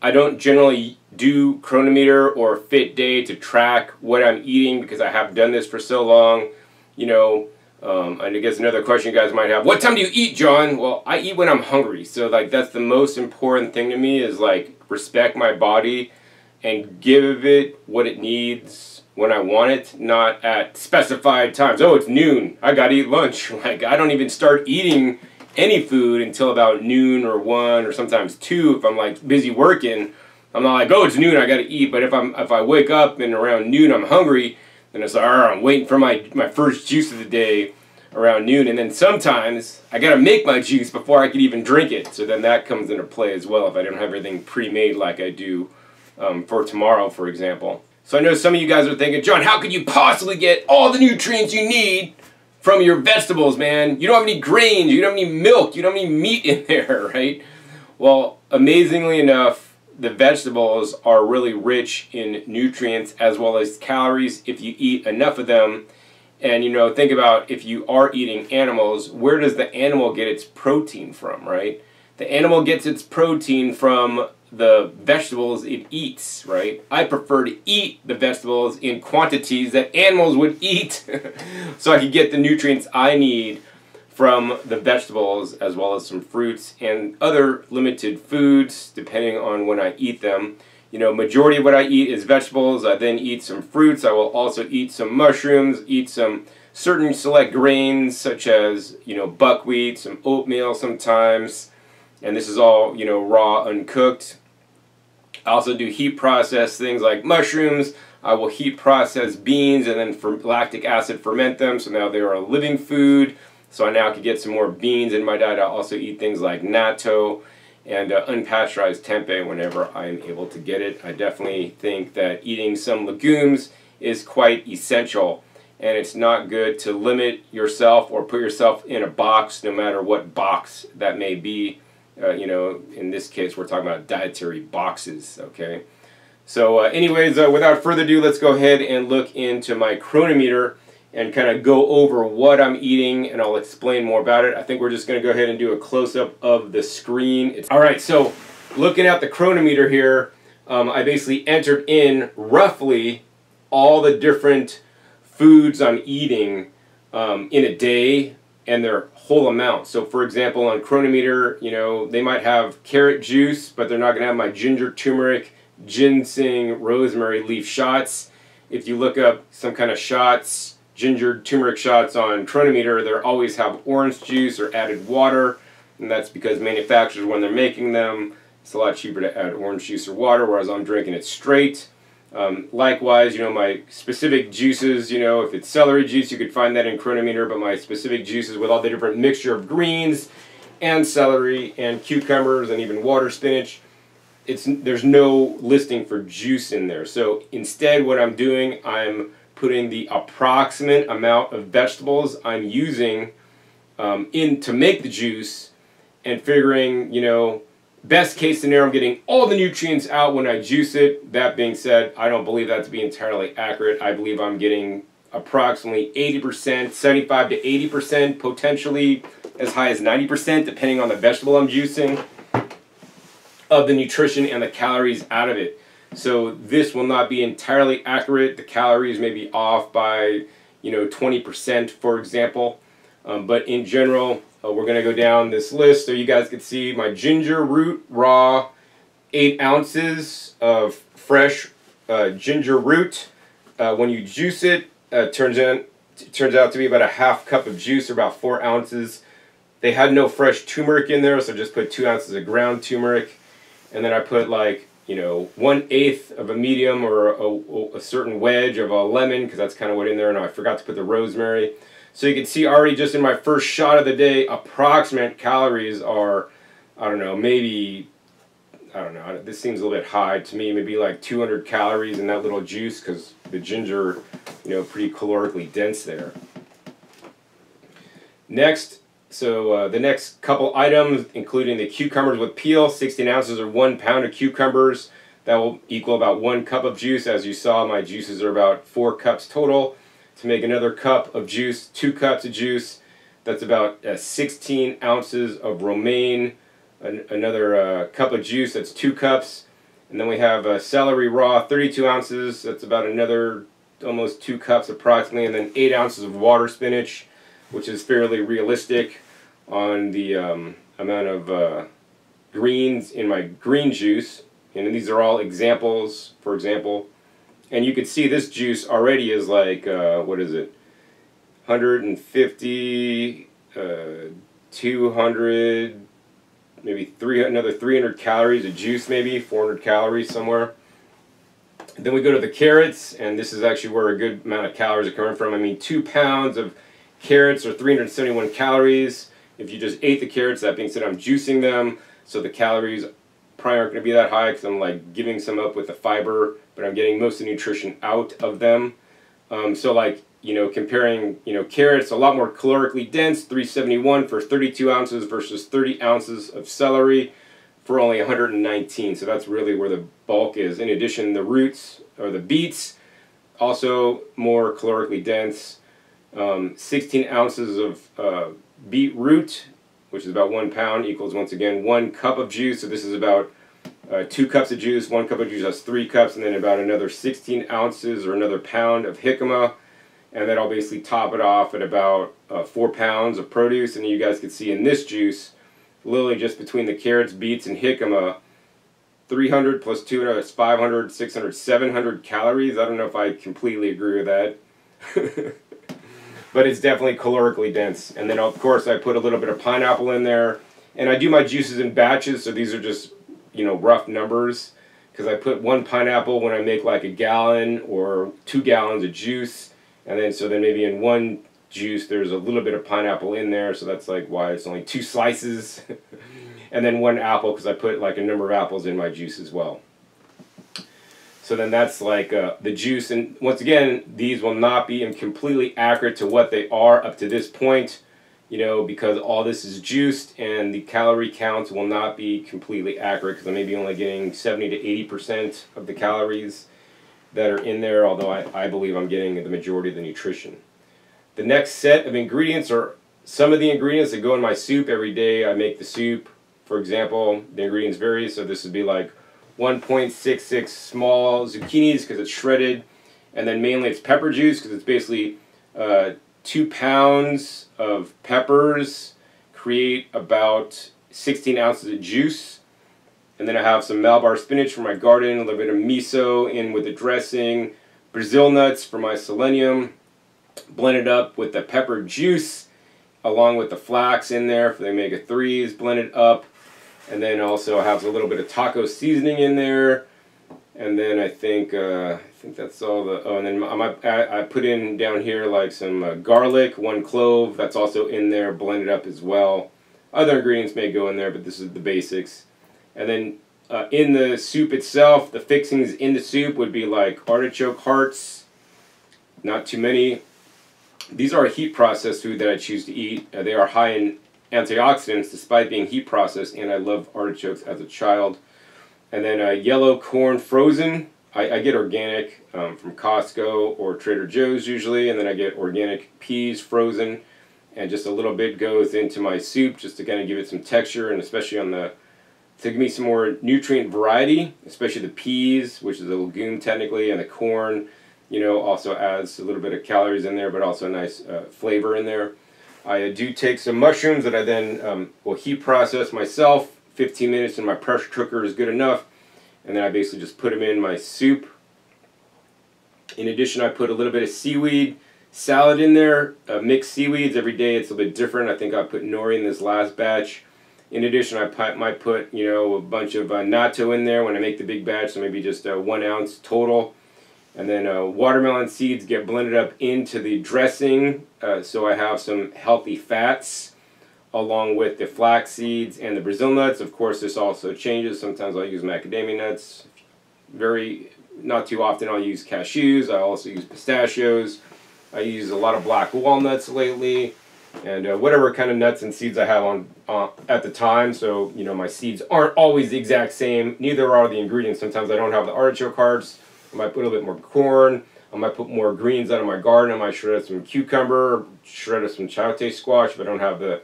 I don't generally do Cronometer or FitDay to track what I'm eating because I have done this for so long. You know, um, and I guess another question you guys might have, what time do you eat, John? Well, I eat when I'm hungry. So like that's the most important thing to me is like respect my body and give it what it needs when I want it, not at specified times. Oh, it's noon. I gotta eat lunch. [laughs] Like I don't even start eating any food until about noon or one or sometimes two if I'm like busy working. I'm not like, oh, it's noon. I gotta eat. But if I'm if I wake up and around noon I'm hungry, then it's like, I'm waiting for my my first juice of the day around noon. And then sometimes I gotta make my juice before I can even drink it. So then that comes into play as well if I don't have everything pre-made like I do um, for tomorrow, for example. So I know some of you guys are thinking, John, how could you possibly get all the nutrients you need from your vegetables, man? You don't have any grains, you don't have any milk, you don't have any meat in [laughs] there, right? Well, amazingly enough, the vegetables are really rich in nutrients as well as calories if you eat enough of them. And you know, think about if you are eating animals, where does the animal get its protein from, right? The animal gets its protein from the vegetables it eats, right? I prefer to eat the vegetables in quantities that animals would eat [laughs] so I could get the nutrients I need from the vegetables as well as some fruits and other limited foods depending on when I eat them. You know, majority of what I eat is vegetables. I then eat some fruits. I will also eat some mushrooms, eat some certain select grains such as, you know, buckwheat, some oatmeal sometimes. And this is all, you know, raw, uncooked. I also do heat process things like mushrooms. I will heat process beans and then lactic acid ferment them so now they are a living food. So I now can get some more beans in my diet. I also eat things like natto and uh, unpasteurized tempeh whenever I'm able to get it. I definitely think that eating some legumes is quite essential and it's not good to limit yourself or put yourself in a box no matter what box that may be uh, you know, in this case, we're talking about dietary boxes, okay? So uh, anyways, uh, without further ado, let's go ahead and look into my Cronometer and kind of go over what I'm eating and I'll explain more about it. I think we're just going to go ahead and do a close-up of the screen. It's, all right, so looking at the Cronometer here, um, I basically entered in roughly all the different foods I'm eating um, in a day and their whole amount. So for example, on Cronometer, you know, they might have carrot juice, but they're not going to have my ginger, turmeric, ginseng, rosemary leaf shots. If you look up some kind of shots, ginger, turmeric shots on Cronometer, they always have orange juice or added water. And that's because manufacturers, when they're making them, it's a lot cheaper to add orange juice or water, whereas I'm drinking it straight. Um, likewise, you know, my specific juices, you know, if it's celery juice, you could find that in Cronometer, but my specific juices with all the different mixture of greens and celery and cucumbers and even water spinach, it's there's no listing for juice in there. So instead what I'm doing, I'm putting the approximate amount of vegetables I'm using um, in to make the juice and figuring, you know, Best case scenario, I'm getting all the nutrients out when I juice it. That being said, I don't believe that to be entirely accurate. I believe I'm getting approximately 80%, 75 to 80%, potentially as high as 90% depending on the vegetable I'm juicing. of the nutrition and the calories out of it. So this will not be entirely accurate. The calories may be off by, you know, 20%, for example. Um, but in general, uh, we're going to go down this list so you guys can see my ginger root raw, 8 ounces of fresh uh, ginger root. Uh, when you juice it, uh, turns in turns out to be about a half cup of juice or about 4 ounces. They had no fresh turmeric in there, so I just put 2 ounces of ground turmeric. And then I put like you know, one eighth of a medium or a, a certain wedge of a lemon, because that's kind of what in there, and I forgot to put the rosemary. So you can see already just in my first shot of the day, approximate calories are, I don't know, maybe, I don't know, this seems a little bit high to me, maybe like 200 calories in that little juice, because the ginger, you know, pretty calorically dense there. Next, so uh, the next couple items, including the cucumbers with peel, 16 ounces or one pound of cucumbers. That will equal about one cup of juice. As you saw, my juices are about four cups total. To make another cup of juice, two cups of juice, that's about uh, 16 ounces of romaine. An another uh, cup of juice, that's two cups. And then we have uh, celery raw, 32 ounces. That's about another almost two cups approximately. And then eight ounces of water spinach which is fairly realistic on the um, amount of uh, greens in my green juice. And these are all examples, for example. And you can see this juice already is like, uh, what is it? 150, uh, 200, maybe three, another 300 calories of juice, maybe 400 calories somewhere. Then we go to the carrots, and this is actually where a good amount of calories are coming from. I mean, two pounds of Carrots are 371 calories. If you just ate the carrots, that being said, I'm juicing them, so the calories probably aren't going to be that high because I'm like giving some up with the fiber, but I'm getting most of the nutrition out of them. Um, so like, you know, comparing, you know, carrots, a lot more calorically dense, 371 for 32 ounces versus 30 ounces of celery for only 119. So that's really where the bulk is. In addition, the roots or the beets, also more calorically dense um, 16 ounces of uh, beetroot, which is about one pound, equals once again one cup of juice. So this is about uh, two cups of juice, one cup of juice, that's three cups, and then about another 16 ounces or another pound of jicama. And then I'll basically top it off at about uh, four pounds of produce. And you guys can see in this juice, literally just between the carrots, beets, and jicama, 300 plus 200 is 500, 600, 700 calories. I don't know if I completely agree with that. [laughs] but it's definitely calorically dense. And then of course I put a little bit of pineapple in there, and I do my juices in batches, so these are just you know rough numbers. Because I put one pineapple when I make like a gallon or two gallons of juice, and then so then maybe in one juice there's a little bit of pineapple in there, so that's like why it's only two slices, [laughs] and then one apple because I put like a number of apples in my juice as well. So then that's like uh, the juice. And once again, these will not be completely accurate to what they are up to this point, you know, because all this is juiced and the calorie counts will not be completely accurate because I may be only getting 70 to 80% of the calories that are in there, although I, I believe I'm getting the majority of the nutrition. The next set of ingredients are some of the ingredients that go in my soup every day. I make the soup. For example, the ingredients vary, so this would be like 1.66 small zucchinis because it's shredded, and then mainly it's pepper juice because it's basically uh, two pounds of peppers create about 16 ounces of juice. And then I have some Malabar spinach from my garden, a little bit of miso in with the dressing, Brazil nuts for my selenium, blended up with the pepper juice, along with the flax in there for the omega-3s, blended up and then also has a little bit of taco seasoning in there. And then I think uh, I think that's all the. Oh, and then I, I put in down here like some uh, garlic, one clove. That's also in there, blended up as well. Other ingredients may go in there, but this is the basics. And then uh, in the soup itself, the fixings in the soup would be like artichoke hearts. Not too many. These are a heat processed food that I choose to eat. Uh, they are high in antioxidants despite being heat processed, and I love artichokes as a child. And then uh, yellow corn frozen. I, I get organic um, from Costco or Trader Joe's usually, and then I get organic peas frozen, and just a little bit goes into my soup just to kind of give it some texture, and especially on the to give me some more nutrient variety, especially the peas, which is a legume technically, and the corn, you know, also adds a little bit of calories in there, but also a nice uh, flavor in there. I do take some mushrooms that I then um, will heat process myself. 15 minutes in my pressure cooker is good enough. And then I basically just put them in my soup. In addition, I put a little bit of seaweed salad in there, uh, mixed seaweeds every day. It's a bit different. I think I put nori in this last batch. In addition, I might put, you know, a bunch of uh, natto in there when I make the big batch, so maybe just uh, one ounce total. And then uh, watermelon seeds get blended up into the dressing, uh, so I have some healthy fats along with the flax seeds and the Brazil nuts. Of course, this also changes. Sometimes I'll use macadamia nuts. Very, not too often I'll use cashews. I also use pistachios. I use a lot of black walnuts lately and uh, whatever kind of nuts and seeds I have on uh, at the time. So you know my seeds aren't always the exact same. Neither are the ingredients. Sometimes I don't have the artichoke hearts. I might put a little bit more corn. I might put more greens out of my garden. I might shred up some cucumber, shred up some chayote squash if I don't have the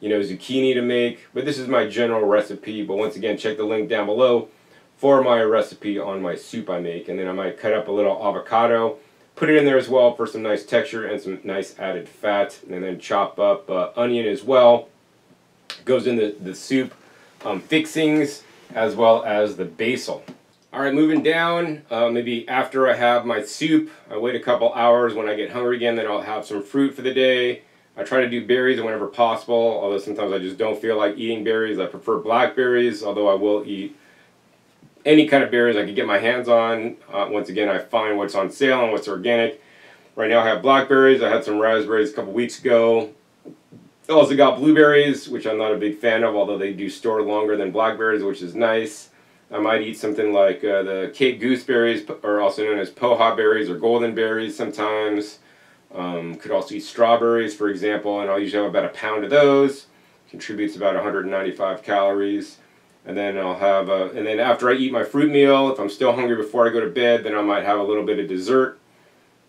you know zucchini to make. But this is my general recipe. But once again, check the link down below for my recipe on my soup I make. And then I might cut up a little avocado Put it in there as well for some nice texture and some nice added fat. And then chop up uh, onion as well. Goes in the, the soup um, fixings as well as the basil. Alright, moving down, uh, maybe after I have my soup, I wait a couple hours. When I get hungry again, then I'll have some fruit for the day. I try to do berries whenever possible, although sometimes I just don't feel like eating berries. I prefer blackberries, although I will eat any kind of berries I can get my hands on. Uh, once again, I find what's on sale and what's organic. Right now I have blackberries. I had some raspberries a couple weeks ago. I also got blueberries, which I'm not a big fan of, although they do store longer than blackberries, which is nice. I might eat something like uh, the Cape gooseberries, or also known as poha berries or golden berries sometimes. Um, could also eat strawberries, for example, and I'll usually have about a pound of those. Contributes about 195 calories. And then I'll have, a, and then after I eat my fruit meal, if I'm still hungry before I go to bed, then I might have a little bit of dessert.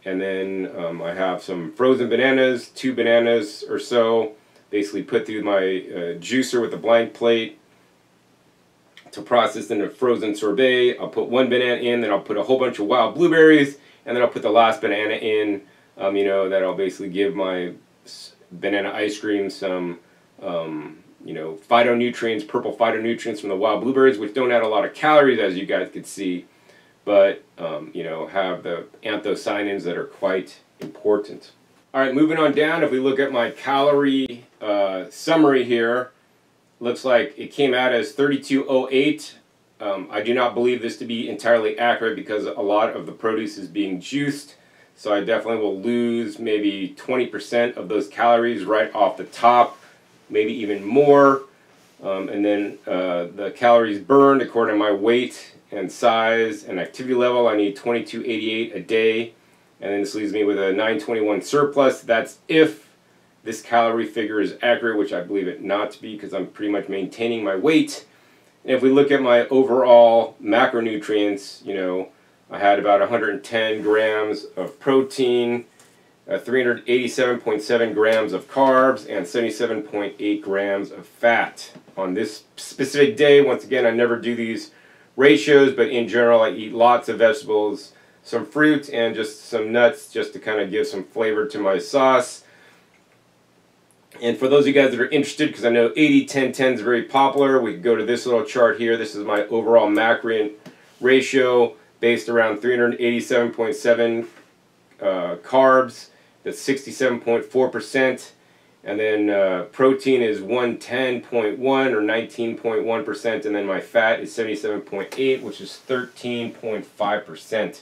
And then um, I have some frozen bananas, two bananas or so, basically put through my uh, juicer with a blank plate to process into frozen sorbet. I'll put one banana in, then I'll put a whole bunch of wild blueberries, and then I'll put the last banana in, um, you know, that I'll basically give my banana ice cream some um, you know, phytonutrients, purple phytonutrients from the wild blueberries, which don't add a lot of calories, as you guys could see, but, um, you know, have the anthocyanins that are quite important. All right, moving on down, if we look at my calorie uh, summary here, looks like it came out as 3208. Um, I do not believe this to be entirely accurate because a lot of the produce is being juiced. So I definitely will lose maybe 20% of those calories right off the top maybe even more. Um, and then uh, the calories burned according to my weight and size and activity level, I need 2288 a day. And then this leaves me with a 921 surplus. That's if this calorie figure is accurate, which I believe it not to be because I'm pretty much maintaining my weight. And if we look at my overall macronutrients, you know, I had about 110 grams of protein, uh, 387.7 grams of carbs and 77.8 grams of fat. On this specific day, once again, I never do these ratios, but in general, I eat lots of vegetables, some fruit, and just some nuts just to kind of give some flavor to my sauce. And for those of you guys that are interested, because I know 80-10-10 is very popular, we can go to this little chart here. This is my overall macronutrient ratio based around 387.7 uh, carbs that's 67.4%. And then uh, protein is 110.1 or 19.1%. And then my fat is 77.8, which is 13.5%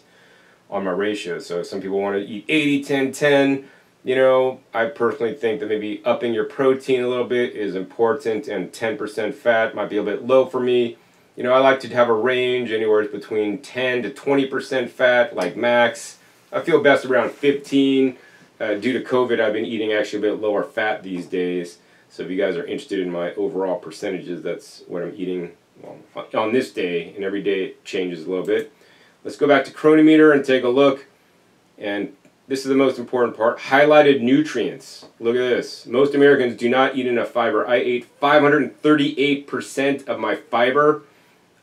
on my ratio. So some people want to eat 80, 10, 10. You know, I personally think that maybe upping your protein a little bit is important and 10% fat might be a bit low for me. You know, I like to have a range anywhere between 10 to 20% fat, like max. I feel best around 15 uh, due to COVID, I've been eating actually a bit lower fat these days. So if you guys are interested in my overall percentages, that's what I'm eating on this day, and every day it changes a little bit. Let's go back to Cronometer and take a look. And this is the most important part, highlighted nutrients. Look at this. Most Americans do not eat enough fiber. I ate 538% of my fiber.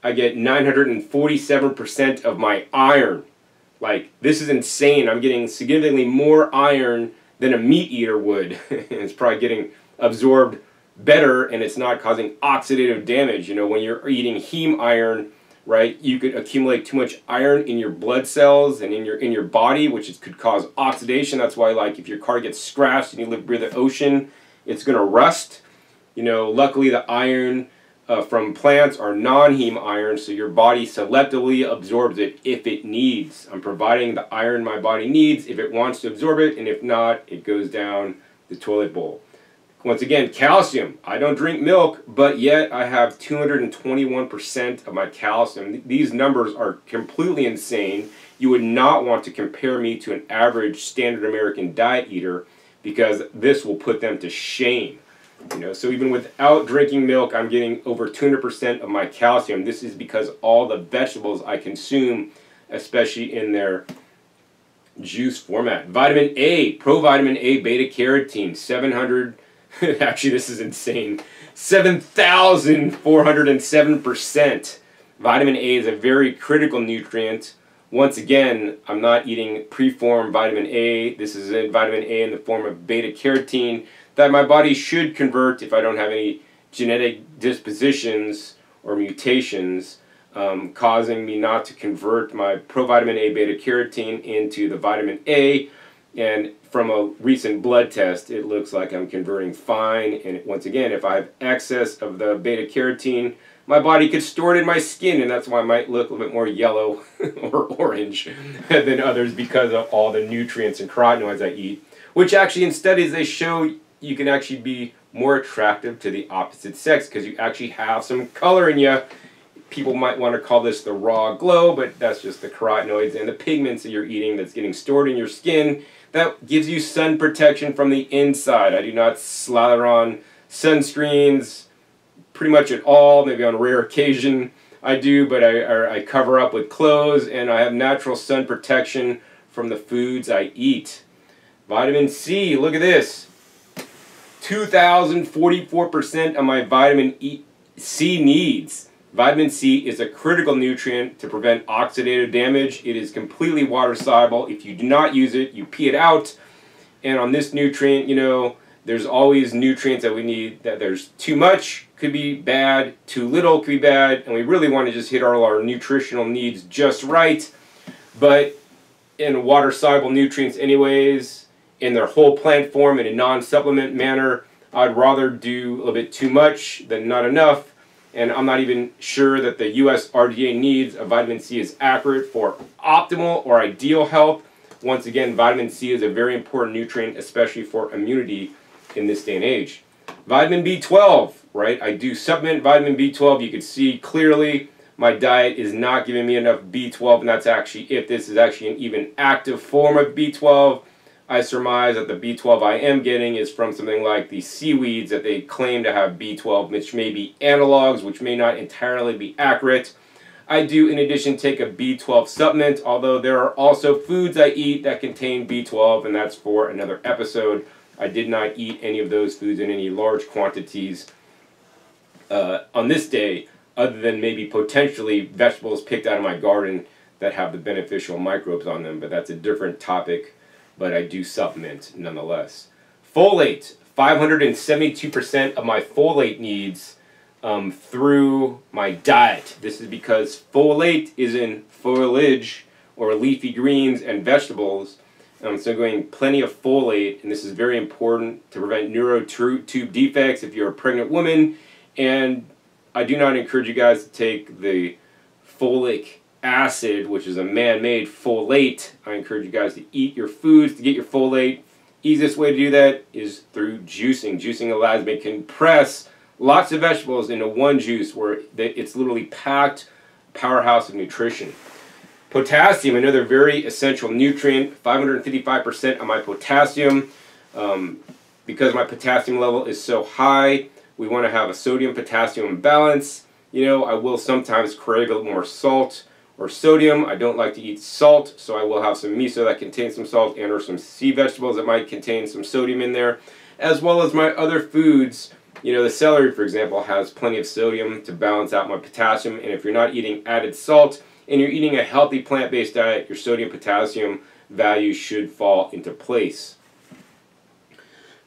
I get 947% of my iron. Like, this is insane. I'm getting significantly more iron than a meat eater would. [laughs] it's probably getting absorbed better and it's not causing oxidative damage. You know, when you're eating heme iron, right, you could accumulate too much iron in your blood cells and in your in your body, which is, could cause oxidation. That's why, like, if your car gets scratched and you live near the ocean, it's going to rust. You know, luckily the iron uh, from plants are non-heme iron, so your body selectively absorbs it if it needs. I'm providing the iron my body needs if it wants to absorb it, and if not, it goes down the toilet bowl. Once again, calcium. I don't drink milk, but yet I have 221% of my calcium. These numbers are completely insane. You would not want to compare me to an average standard American diet eater because this will put them to shame. You know, so even without drinking milk, I'm getting over 200% of my calcium. This is because all the vegetables I consume, especially in their juice format. Vitamin A, provitamin A beta carotene, 700 [laughs] Actually, this is insane. 7,407%. Vitamin A is a very critical nutrient. Once again, I'm not eating preformed vitamin A. This is vitamin A in the form of beta carotene that my body should convert if I don't have any genetic dispositions or mutations um, causing me not to convert my provitamin A beta carotene into the vitamin A and from a recent blood test, it looks like I'm converting fine. And once again, if I have excess of the beta carotene, my body could store it in my skin, and that's why I might look a little bit more yellow [laughs] or orange than others because of all the nutrients and carotenoids I eat. Which actually, in studies, they show you can actually be more attractive to the opposite sex because you actually have some color in you. People might want to call this the raw glow, but that's just the carotenoids and the pigments that you're eating that's getting stored in your skin that gives you sun protection from the inside. I do not slather on sunscreens pretty much at all, maybe on a rare occasion I do, but I, I cover up with clothes and I have natural sun protection from the foods I eat. Vitamin C, look at this. 2,044% of my vitamin e, C needs Vitamin C is a critical nutrient to prevent oxidative damage. It is completely water soluble. If you do not use it, you pee it out. And on this nutrient, you know, there's always nutrients that we need that there's too much could be bad, too little could be bad, and we really want to just hit all our nutritional needs just right. But in water soluble nutrients anyways, in their whole plant form in a non-supplement manner, I'd rather do a little bit too much than not enough and I'm not even sure that the US RDA needs of vitamin C is accurate for optimal or ideal health. Once again, vitamin C is a very important nutrient, especially for immunity in this day and age. Vitamin B12, right? I do supplement vitamin B12. You can see clearly my diet is not giving me enough B12, and that's actually if this is actually an even active form of B12. I surmise that the B12 I am getting is from something like the seaweeds that they claim to have B12, which may be analogs, which may not entirely be accurate. I do, in addition, take a B12 supplement, although there are also foods I eat that contain B12, and that's for another episode. I did not eat any of those foods in any large quantities uh, on this day, other than maybe potentially vegetables picked out of my garden that have the beneficial microbes on them, but that's a different topic but I do supplement nonetheless. Folate, 572% of my folate needs um, through my diet. This is because folate is in foliage or leafy greens and vegetables. Um, so going plenty of folate, and this is very important to prevent neural tube defects if you're a pregnant woman. And I do not encourage you guys to take the folic acid, which is a man-made folate. I encourage you guys to eat your foods to get your folate. Easiest way to do that is through juicing. Juicing allows me to compress lots of vegetables into one juice where it's literally packed powerhouse of nutrition. Potassium, another very essential nutrient, 555% of my potassium. Um, because my potassium level is so high, we want to have a sodium-potassium balance. You know, I will sometimes crave a little more salt or sodium. I don't like to eat salt, so I will have some miso that contains some salt and or some sea vegetables that might contain some sodium in there, as well as my other foods. You know, the celery, for example, has plenty of sodium to balance out my potassium, and if you're not eating added salt and you're eating a healthy plant-based diet, your sodium-potassium value should fall into place.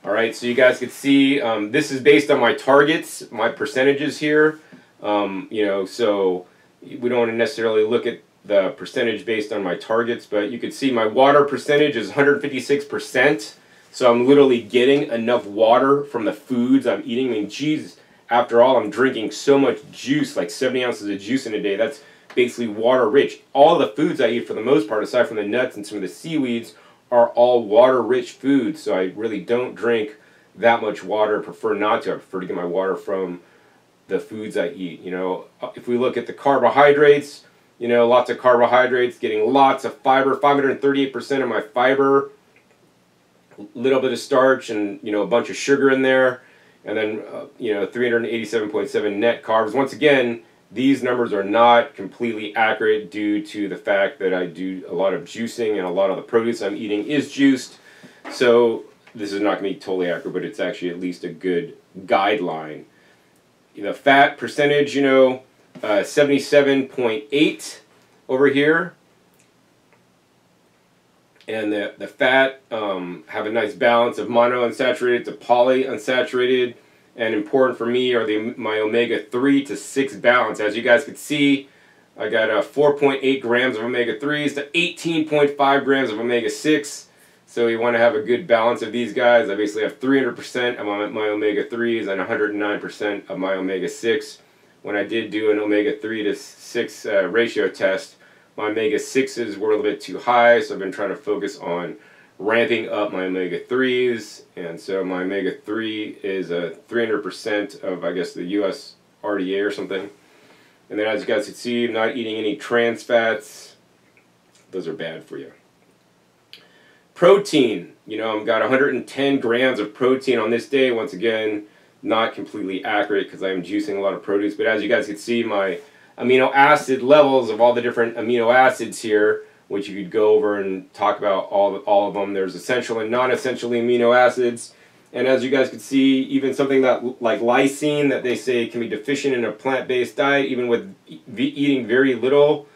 All right, so you guys can see um, this is based on my targets, my percentages here. Um, you know, so we don't want to necessarily look at the percentage based on my targets, but you can see my water percentage is 156%. So I'm literally getting enough water from the foods I'm eating. I mean, geez, after all, I'm drinking so much juice, like 70 ounces of juice in a day. That's basically water rich. All the foods I eat for the most part, aside from the nuts and some of the seaweeds, are all water rich foods. So I really don't drink that much water. I prefer not to. I prefer to get my water from the foods I eat. You know, if we look at the carbohydrates, you know, lots of carbohydrates, getting lots of fiber, 538% of my fiber, a little bit of starch and, you know, a bunch of sugar in there, and then, uh, you know, 387.7 net carbs. Once again, these numbers are not completely accurate due to the fact that I do a lot of juicing and a lot of the produce I'm eating is juiced. So this is not going to be totally accurate, but it's actually at least a good guideline. The fat percentage, you know, uh, 77.8 over here. And the, the fat um, have a nice balance of monounsaturated to polyunsaturated and important for me are the my omega-3 to 6 balance. As you guys can see, I got uh, 4.8 grams of omega-3s to 18.5 grams of omega-6. So you want to have a good balance of these guys. I basically have 300% of my, my omega-3s and 109% of my omega-6. When I did do an omega-3 to 6 uh, ratio test, my omega-6s were a little bit too high, so I've been trying to focus on ramping up my omega-3s and so my omega-3 is a 300% of I guess the US RDA or something and then as you guys can see I'm not eating any trans fats those are bad for you protein you know I've got 110 grams of protein on this day once again not completely accurate because I'm juicing a lot of produce but as you guys can see my amino acid levels of all the different amino acids here which you could go over and talk about all, all of them. There's essential and non-essential amino acids. And as you guys can see, even something that like lysine that they say can be deficient in a plant-based diet, even with eating very little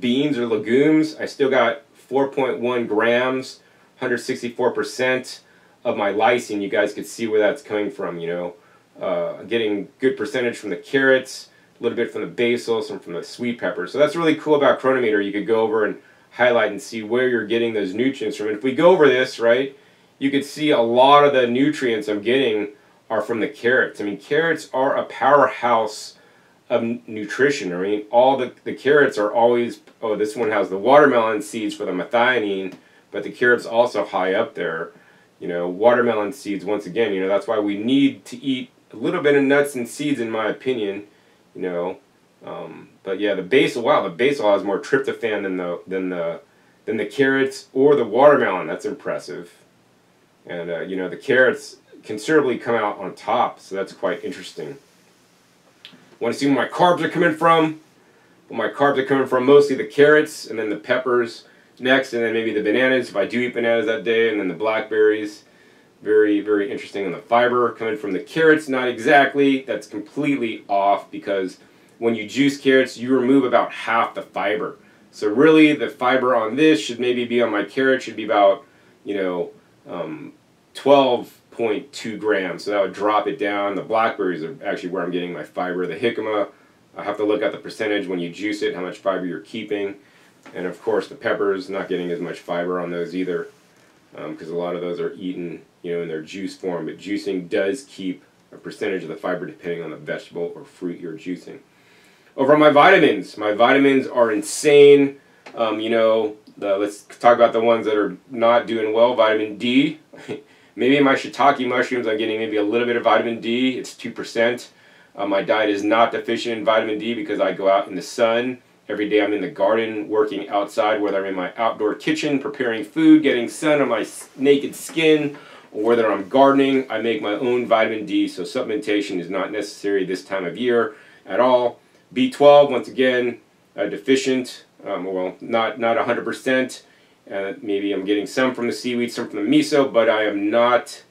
beans or legumes, I still got 4.1 grams, 164% of my lysine. You guys could see where that's coming from, you know. Uh, getting good percentage from the carrots, a little bit from the basil, some from the sweet pepper. So that's really cool about Cronometer. You could go over and highlight and see where you're getting those nutrients from. And if we go over this, right, you could see a lot of the nutrients I'm getting are from the carrots. I mean, carrots are a powerhouse of nutrition. I mean, all the, the carrots are always, oh, this one has the watermelon seeds for the methionine, but the carrots also high up there. You know, watermelon seeds, once again, you know, that's why we need to eat a little bit of nuts and seeds, in my opinion, you know, um, but yeah, the basil. Wow, the basil has more tryptophan than the than the than the carrots or the watermelon. That's impressive. And uh, you know the carrots considerably come out on top, so that's quite interesting. Want to see where my carbs are coming from? Well, my carbs are coming from mostly the carrots and then the peppers next, and then maybe the bananas if I do eat bananas that day, and then the blackberries. Very, very interesting. And the fiber coming from the carrots, not exactly. That's completely off because when you juice carrots, you remove about half the fiber. So really, the fiber on this should maybe be on my carrot should be about, you know, um, 12.2 grams. So that would drop it down. The blackberries are actually where I'm getting my fiber. The jicama, I have to look at the percentage when you juice it, how much fiber you're keeping. And of course, the peppers, not getting as much fiber on those either, because um, a lot of those are eaten, you know, in their juice form. But juicing does keep a percentage of the fiber depending on the vegetable or fruit you're juicing. Over on my vitamins, my vitamins are insane. Um, you know, the, let's talk about the ones that are not doing well. Vitamin D. [laughs] maybe my shiitake mushrooms, I'm getting maybe a little bit of vitamin D. It's 2%. Uh, my diet is not deficient in vitamin D because I go out in the sun. Every day I'm in the garden working outside, whether I'm in my outdoor kitchen preparing food, getting sun on my naked skin, or whether I'm gardening, I make my own vitamin D, so supplementation is not necessary this time of year at all. B12, once again, uh, deficient. Um, well, not not 100%. Uh, maybe I'm getting some from the seaweed, some from the miso, but I am not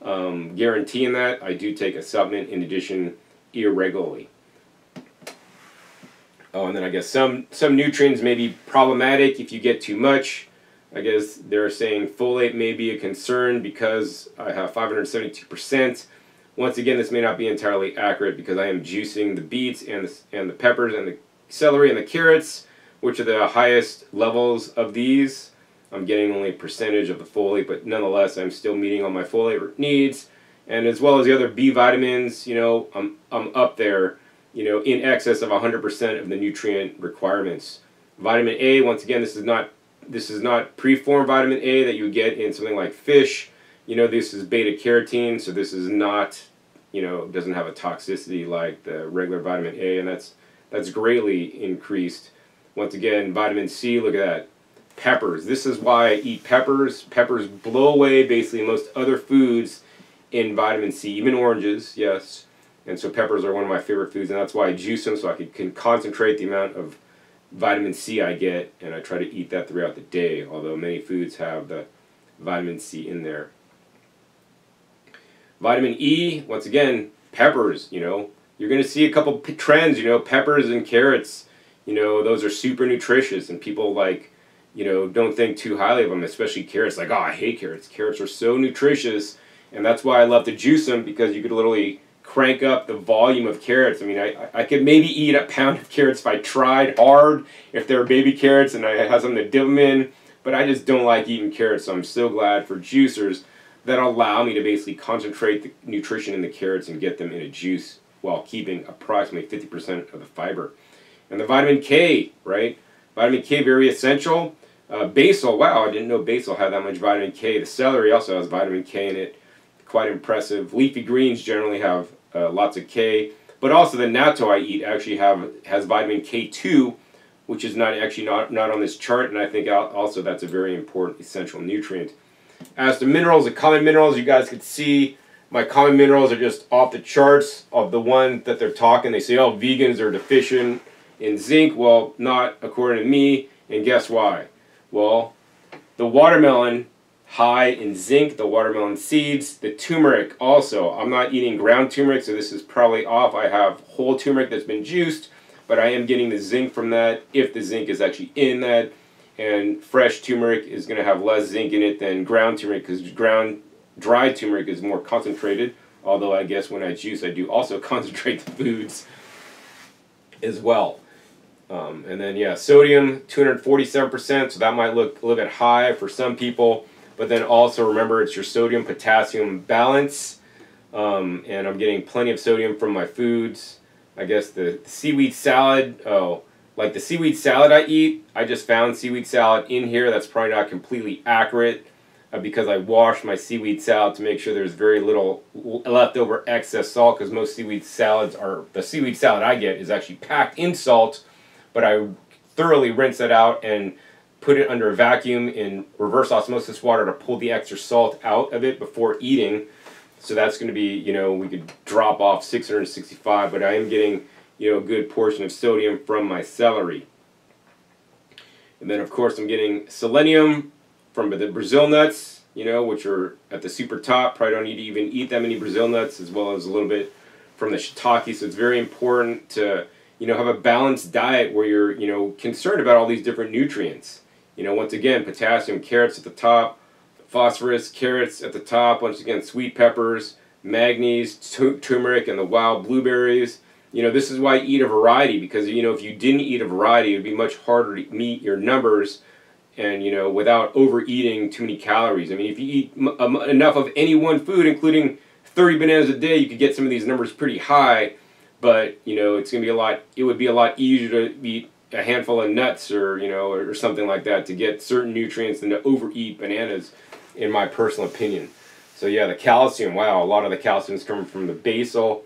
um, guaranteeing that. I do take a supplement in addition irregularly. Oh, and then I guess some some nutrients may be problematic if you get too much. I guess they're saying folate may be a concern because I have 572%. Once again, this may not be entirely accurate because I am juicing the beets and the, and the peppers and the celery and the carrots, which are the highest levels of these. I'm getting only a percentage of the folate, but nonetheless, I'm still meeting all my folate needs. And as well as the other B vitamins, you know, I'm, I'm up there, you know, in excess of 100% of the nutrient requirements. Vitamin A, once again, this is not this is not preformed vitamin A that you get in something like fish. You know, this is beta carotene, so this is not, you know, doesn't have a toxicity like the regular vitamin A, and that's that's greatly increased. Once again, vitamin C, look at that. Peppers. This is why I eat peppers. Peppers blow away basically most other foods in vitamin C, even oranges, yes. And so peppers are one of my favorite foods, and that's why I juice them so I can, can concentrate the amount of vitamin C I get, and I try to eat that throughout the day, although many foods have the vitamin C in there. Vitamin E, once again, peppers, you know. You're going to see a couple trends, you know, peppers and carrots, you know, those are super nutritious, and people like, you know, don't think too highly of them, especially carrots. Like, oh, I hate carrots. Carrots are so nutritious, and that's why I love to juice them, because you could literally crank up the volume of carrots. I mean, I, I could maybe eat a pound of carrots if I tried hard, if they're baby carrots and I had something to dip them in, but I just don't like eating carrots, so I'm so glad for juicers that allow me to basically concentrate the nutrition in the carrots and get them in a juice while keeping approximately 50% of the fiber. And the vitamin K, right? Vitamin K, very essential. Uh, basil, wow, I didn't know basil had that much vitamin K. The celery also has vitamin K in it. Quite impressive. Leafy greens generally have uh, lots of K. But also the natto I eat actually have has vitamin K2, which is not actually not, not on this chart, and I think also that's a very important essential nutrient. As to minerals, the common minerals, you guys can see my common minerals are just off the charts of the one that they're talking. They say, oh, vegans are deficient in zinc. Well, not according to me, and guess why? Well, the watermelon high in zinc, the watermelon seeds, the turmeric also. I'm not eating ground turmeric, so this is probably off. I have whole turmeric that's been juiced, but I am getting the zinc from that if the zinc is actually in that. And fresh turmeric is going to have less zinc in it than ground turmeric because ground dried turmeric is more concentrated. Although I guess when I juice, I do also [laughs] concentrate the foods as well. Um, and then yeah, sodium 247%, so that might look a little bit high for some people. But then also remember it's your sodium potassium balance. Um, and I'm getting plenty of sodium from my foods. I guess the, seaweed salad, oh, like the seaweed salad I eat, I just found seaweed salad in here. That's probably not completely accurate uh, because I washed my seaweed salad to make sure there's very little leftover excess salt because most seaweed salads are, the seaweed salad I get is actually packed in salt, but I thoroughly rinse it out and put it under a vacuum in reverse osmosis water to pull the extra salt out of it before eating. So that's going to be, you know, we could drop off 665, but I am getting, you know, a good portion of sodium from my celery. And then, of course, I'm getting selenium from the Brazil nuts, you know, which are at the super top. Probably don't need to even eat that many Brazil nuts, as well as a little bit from the shiitake. So it's very important to, you know, have a balanced diet where you're, you know, concerned about all these different nutrients. You know, once again, potassium, carrots at the top, phosphorus, carrots at the top, once again, sweet peppers, manganese, turmeric, and the wild blueberries. You know, this is why eat a variety because, you know, if you didn't eat a variety, it would be much harder to meet your numbers and, you know, without overeating too many calories. I mean, if you eat um, enough of any one food, including 30 bananas a day, you could get some of these numbers pretty high, but, you know, it's going to be a lot, it would be a lot easier to eat a handful of nuts or you know or, something like that to get certain nutrients than to overeat bananas in my personal opinion. So yeah the calcium wow a lot of the calcium is coming from the basil.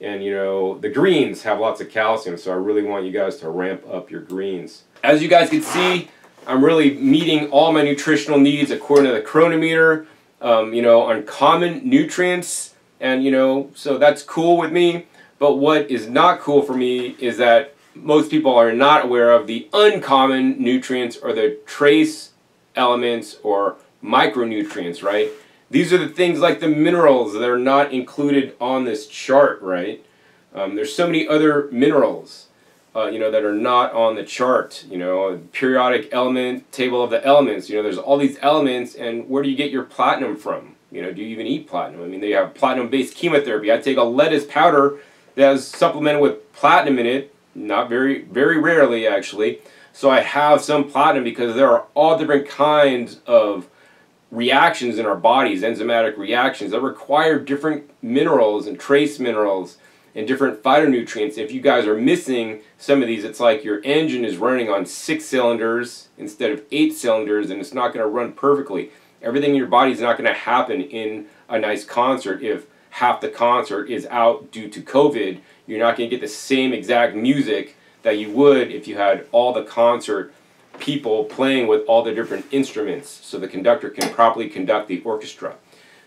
And you know the greens have lots of calcium so i really want you guys to ramp up your greens. As you guys can see i'm really meeting all my nutritional needs according to the Cronometer um, you know on common nutrients. And you know so that's cool with me. But what is not cool for me is that most people are not aware of, the uncommon nutrients or the trace elements or micronutrients, right? These are the things like the minerals that are not included on this chart, right? Um, there's so many other minerals, uh, you know, that are not on the chart. You know, periodic element table of the elements. You know, there's all these elements, and where do you get your platinum from? You know, do you even eat platinum? I mean, they have platinum-based chemotherapy. I take a lettuce powder that is supplemented with platinum in it. Not very, very rarely actually. So I have some platinum because there are all different kinds of reactions in our bodies, enzymatic reactions that require different minerals and trace minerals and different phytonutrients. If you guys are missing some of these, it's like your engine is running on six cylinders instead of eight cylinders and it's not going to run perfectly. Everything in your body is not going to happen in a nice concert if half the concert is out due to COVID. You're not going to get the same exact music that you would if you had all the concert people playing with all the different instruments so the conductor can properly conduct the orchestra.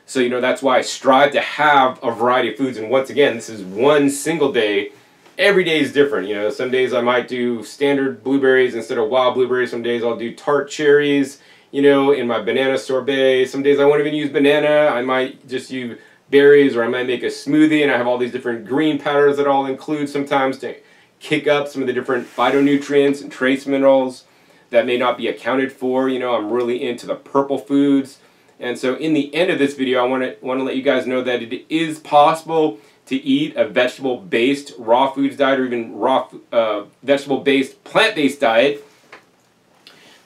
So, you know, that's why I strive to have a variety of foods. And once again, this is one single day. Every day is different. You know, some days I might do standard blueberries instead of wild blueberries. Some days I'll do tart cherries, you know, in my banana sorbet. Some days I won't even use banana. I might just use berries or I might make a smoothie and I have all these different green powders that I'll include sometimes to kick up some of the different phytonutrients and trace minerals that may not be accounted for. You know, I'm really into the purple foods. And so in the end of this video, I want to want to let you guys know that it is possible to eat a vegetable-based raw foods diet or even raw uh, vegetable-based plant-based diet.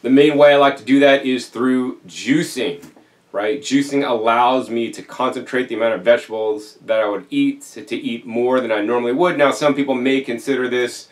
The main way I like to do that is through juicing, right? Juicing allows me to concentrate the amount of vegetables that I would eat, to, eat more than I normally would. Now, some people may consider this,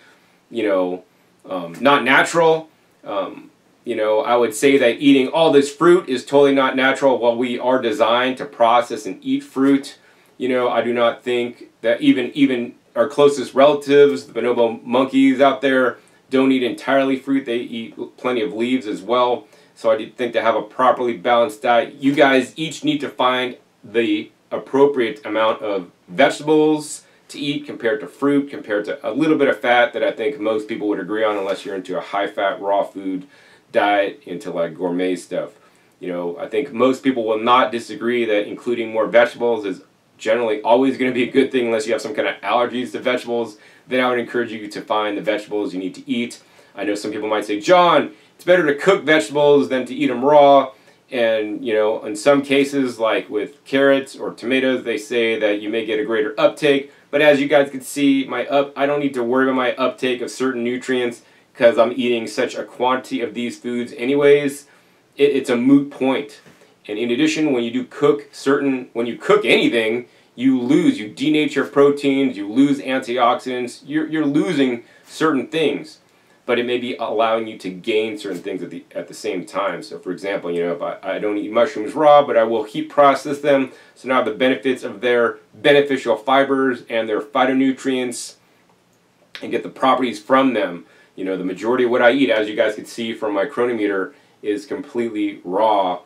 you know, um, not natural, um, you know, I would say that eating all this fruit is totally not natural. While we are designed to process and eat fruit, you know, I do not think that even even our closest relatives, the bonobo monkeys out there, don't eat entirely fruit. They eat plenty of leaves as well. So I think to have a properly balanced diet, you guys each need to find the appropriate amount of vegetables, to eat compared to fruit, compared to a little bit of fat that I think most people would agree on unless you're into a high fat raw food diet, into like gourmet stuff. You know, I think most people will not disagree that including more vegetables is generally always going to be a good thing unless you have some kind of allergies to vegetables. Then I would encourage you to find the vegetables you need to eat. I know some people might say, John, it's better to cook vegetables than to eat them raw. And, you know, in some cases, like with carrots or tomatoes, they say that you may get a greater uptake. But as you guys can see, my up I don't need to worry about my uptake of certain nutrients because I'm eating such a quantity of these foods anyways. It, it's a moot point. And in addition, when you do cook certain, when you cook anything, you lose, you denature proteins, you lose antioxidants, you're, you're losing certain things but it may be allowing you to gain certain things at the at the same time. So for example, you know, if I, I don't eat mushrooms raw, but I will heat process them, so now the benefits of their beneficial fibers and their phytonutrients and get the properties from them. You know, the majority of what I eat, as you guys can see from my Cronometer, is completely raw.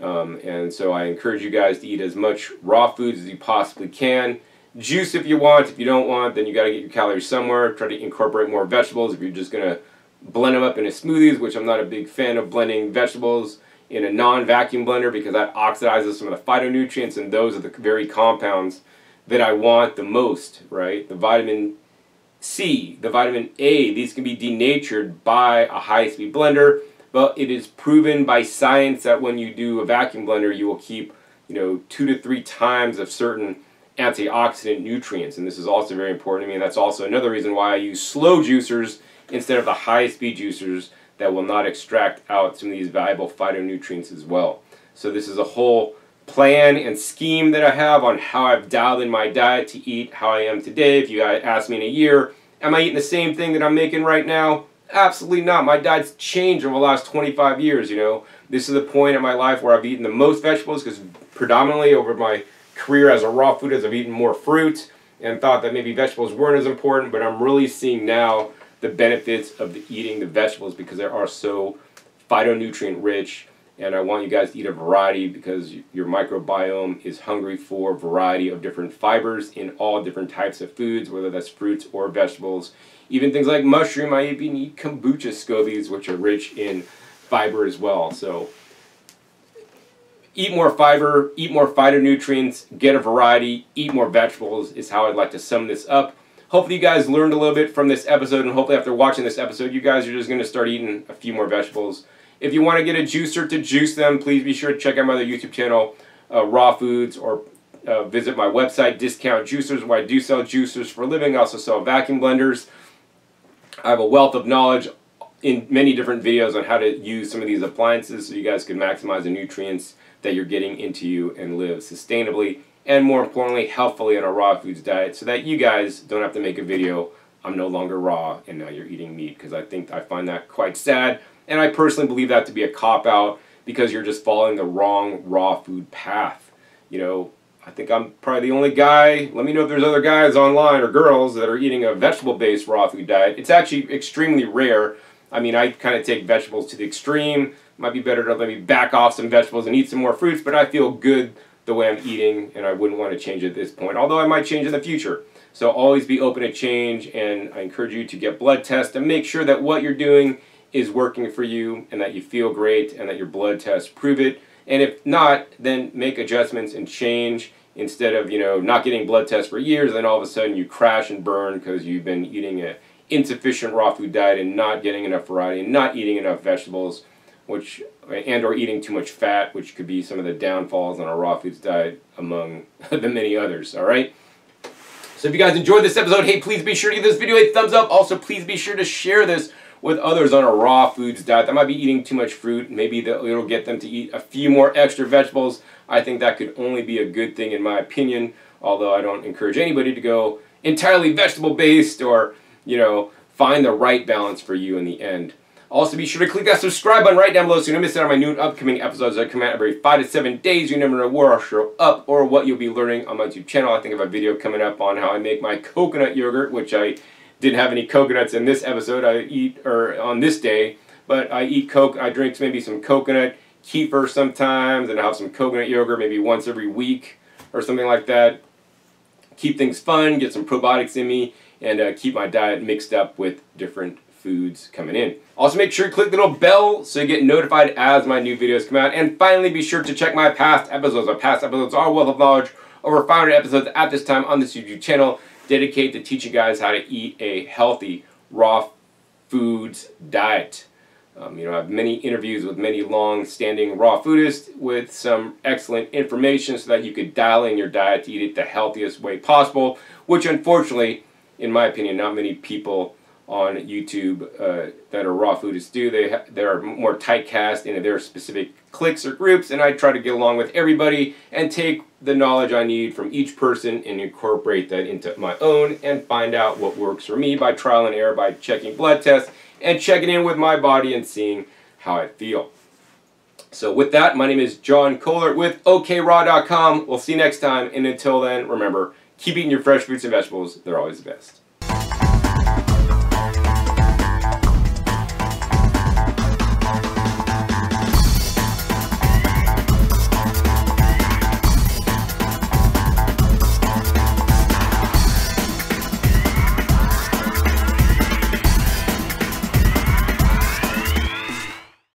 Um, and so I encourage you guys to eat as much raw foods as you possibly can. Juice if you want. If you don't want, then you got to get your calories somewhere. Try to incorporate more vegetables if you're just going to blend them up into smoothies, which I'm not a big fan of blending vegetables in a non-vacuum blender because that oxidizes some of the phytonutrients and those are the very compounds that I want the most, right? The vitamin C, the vitamin A, these can be denatured by a high-speed blender, but it is proven by science that when you do a vacuum blender, you will keep, you know, two to three times of certain antioxidant nutrients. And this is also very important to me. And that's also another reason why I use slow juicers instead of the high-speed juicers that will not extract out some of these valuable phytonutrients as well. So this is a whole plan and scheme that I have on how I've dialed in my diet to eat how I am today. If you ask me in a year, am I eating the same thing that I'm making right now? Absolutely not. My diet's changed over the last 25 years, you know. This is the point in my life where I've eaten the most vegetables because predominantly over my career as a raw food as I've eaten more fruit and thought that maybe vegetables weren't as important, but I'm really seeing now the benefits of the eating the vegetables because they are so phytonutrient rich and I want you guys to eat a variety because your microbiome is hungry for a variety of different fibers in all different types of foods, whether that's fruits or vegetables. even things like mushroom. I even eat kombucha scobies, which are rich in fiber as well. So eat more fiber, eat more phytonutrients, get a variety, eat more vegetables is how I'd like to sum this up. Hopefully you guys learned a little bit from this episode and hopefully after watching this episode you guys are just going to start eating a few more vegetables. If you want to get a juicer to juice them, please be sure to check out my other YouTube channel, uh, Raw Foods, or uh, visit my website, Discount Juicers, where I do sell juicers for a living. I also sell vacuum blenders. I have a wealth of knowledge in many different videos on how to use some of these appliances so you guys can maximize the nutrients that you're getting into you and live sustainably and more importantly healthfully on a raw foods diet so that you guys don't have to make a video I'm no longer raw and now you're eating meat because I think I find that quite sad and I personally believe that to be a cop out because you're just following the wrong raw food path. You know, I think I'm probably the only guy. Let me know if there's other guys online or girls that are eating a vegetable based raw food diet. It's actually extremely rare. I mean, I kind of take vegetables to the extreme might be better to let me back off some vegetables and eat some more fruits, but I feel good the way I'm eating and I wouldn't want to change at this point, although I might change in the future. So always be open to change and I encourage you to get blood tests and make sure that what you're doing is working for you and that you feel great and that your blood tests prove it. And if not, then make adjustments and change instead of, you know, not getting blood tests for years, then all of a sudden you crash and burn because you've been eating a insufficient raw food diet and not getting enough variety and not eating enough vegetables which and or eating too much fat, which could be some of the downfalls on a raw foods diet among [laughs] the many others, all right? So if you guys enjoyed this episode, hey, please be sure to give this video a thumbs up. Also, please be sure to share this with others on a raw foods diet that might be eating too much fruit. Maybe that it'll get them to eat a few more extra vegetables. I think that could only be a good thing in my opinion, although I don't encourage anybody to go entirely vegetable based or, you know, find the right balance for you in the end. Also, be sure to click that subscribe button right down below so you don't miss out on my new upcoming episodes that come out every 5 to 7 days. You never know where I'll show up or what you'll be learning on my YouTube channel. I think I have a video coming up on how I make my coconut yogurt, which I didn't have any coconuts in this episode. I eat, or on this day, but I eat coke, I drink maybe some coconut kefir sometimes, and I have some coconut yogurt maybe once every week or something like that. Keep things fun, get some probiotics in me, and uh, keep my diet mixed up with different foods coming in. Also make sure you click the little bell so you get notified as my new videos come out. And finally be sure to check my past episodes. My past episodes are wealth of knowledge. Over 500 episodes at this time on this YouTube channel dedicated to teaching guys how to eat a healthy raw foods diet. Um, you know, I have many interviews with many long-standing raw foodists with some excellent information so that you could dial in your diet to eat it the healthiest way possible, which unfortunately, in my opinion, not many people on YouTube uh, that are raw foodists do. They they are more tight cast into their specific cliques or groups, and I try to get along with everybody and take the knowledge I need from each person and incorporate that into my own and find out what works for me by trial and error, by checking blood tests and checking in with my body and seeing how I feel. So with that, my name is John Kohler with OKRaw.com. We'll see you next time, and until then, remember, keep eating your fresh fruits and vegetables. They're always the best.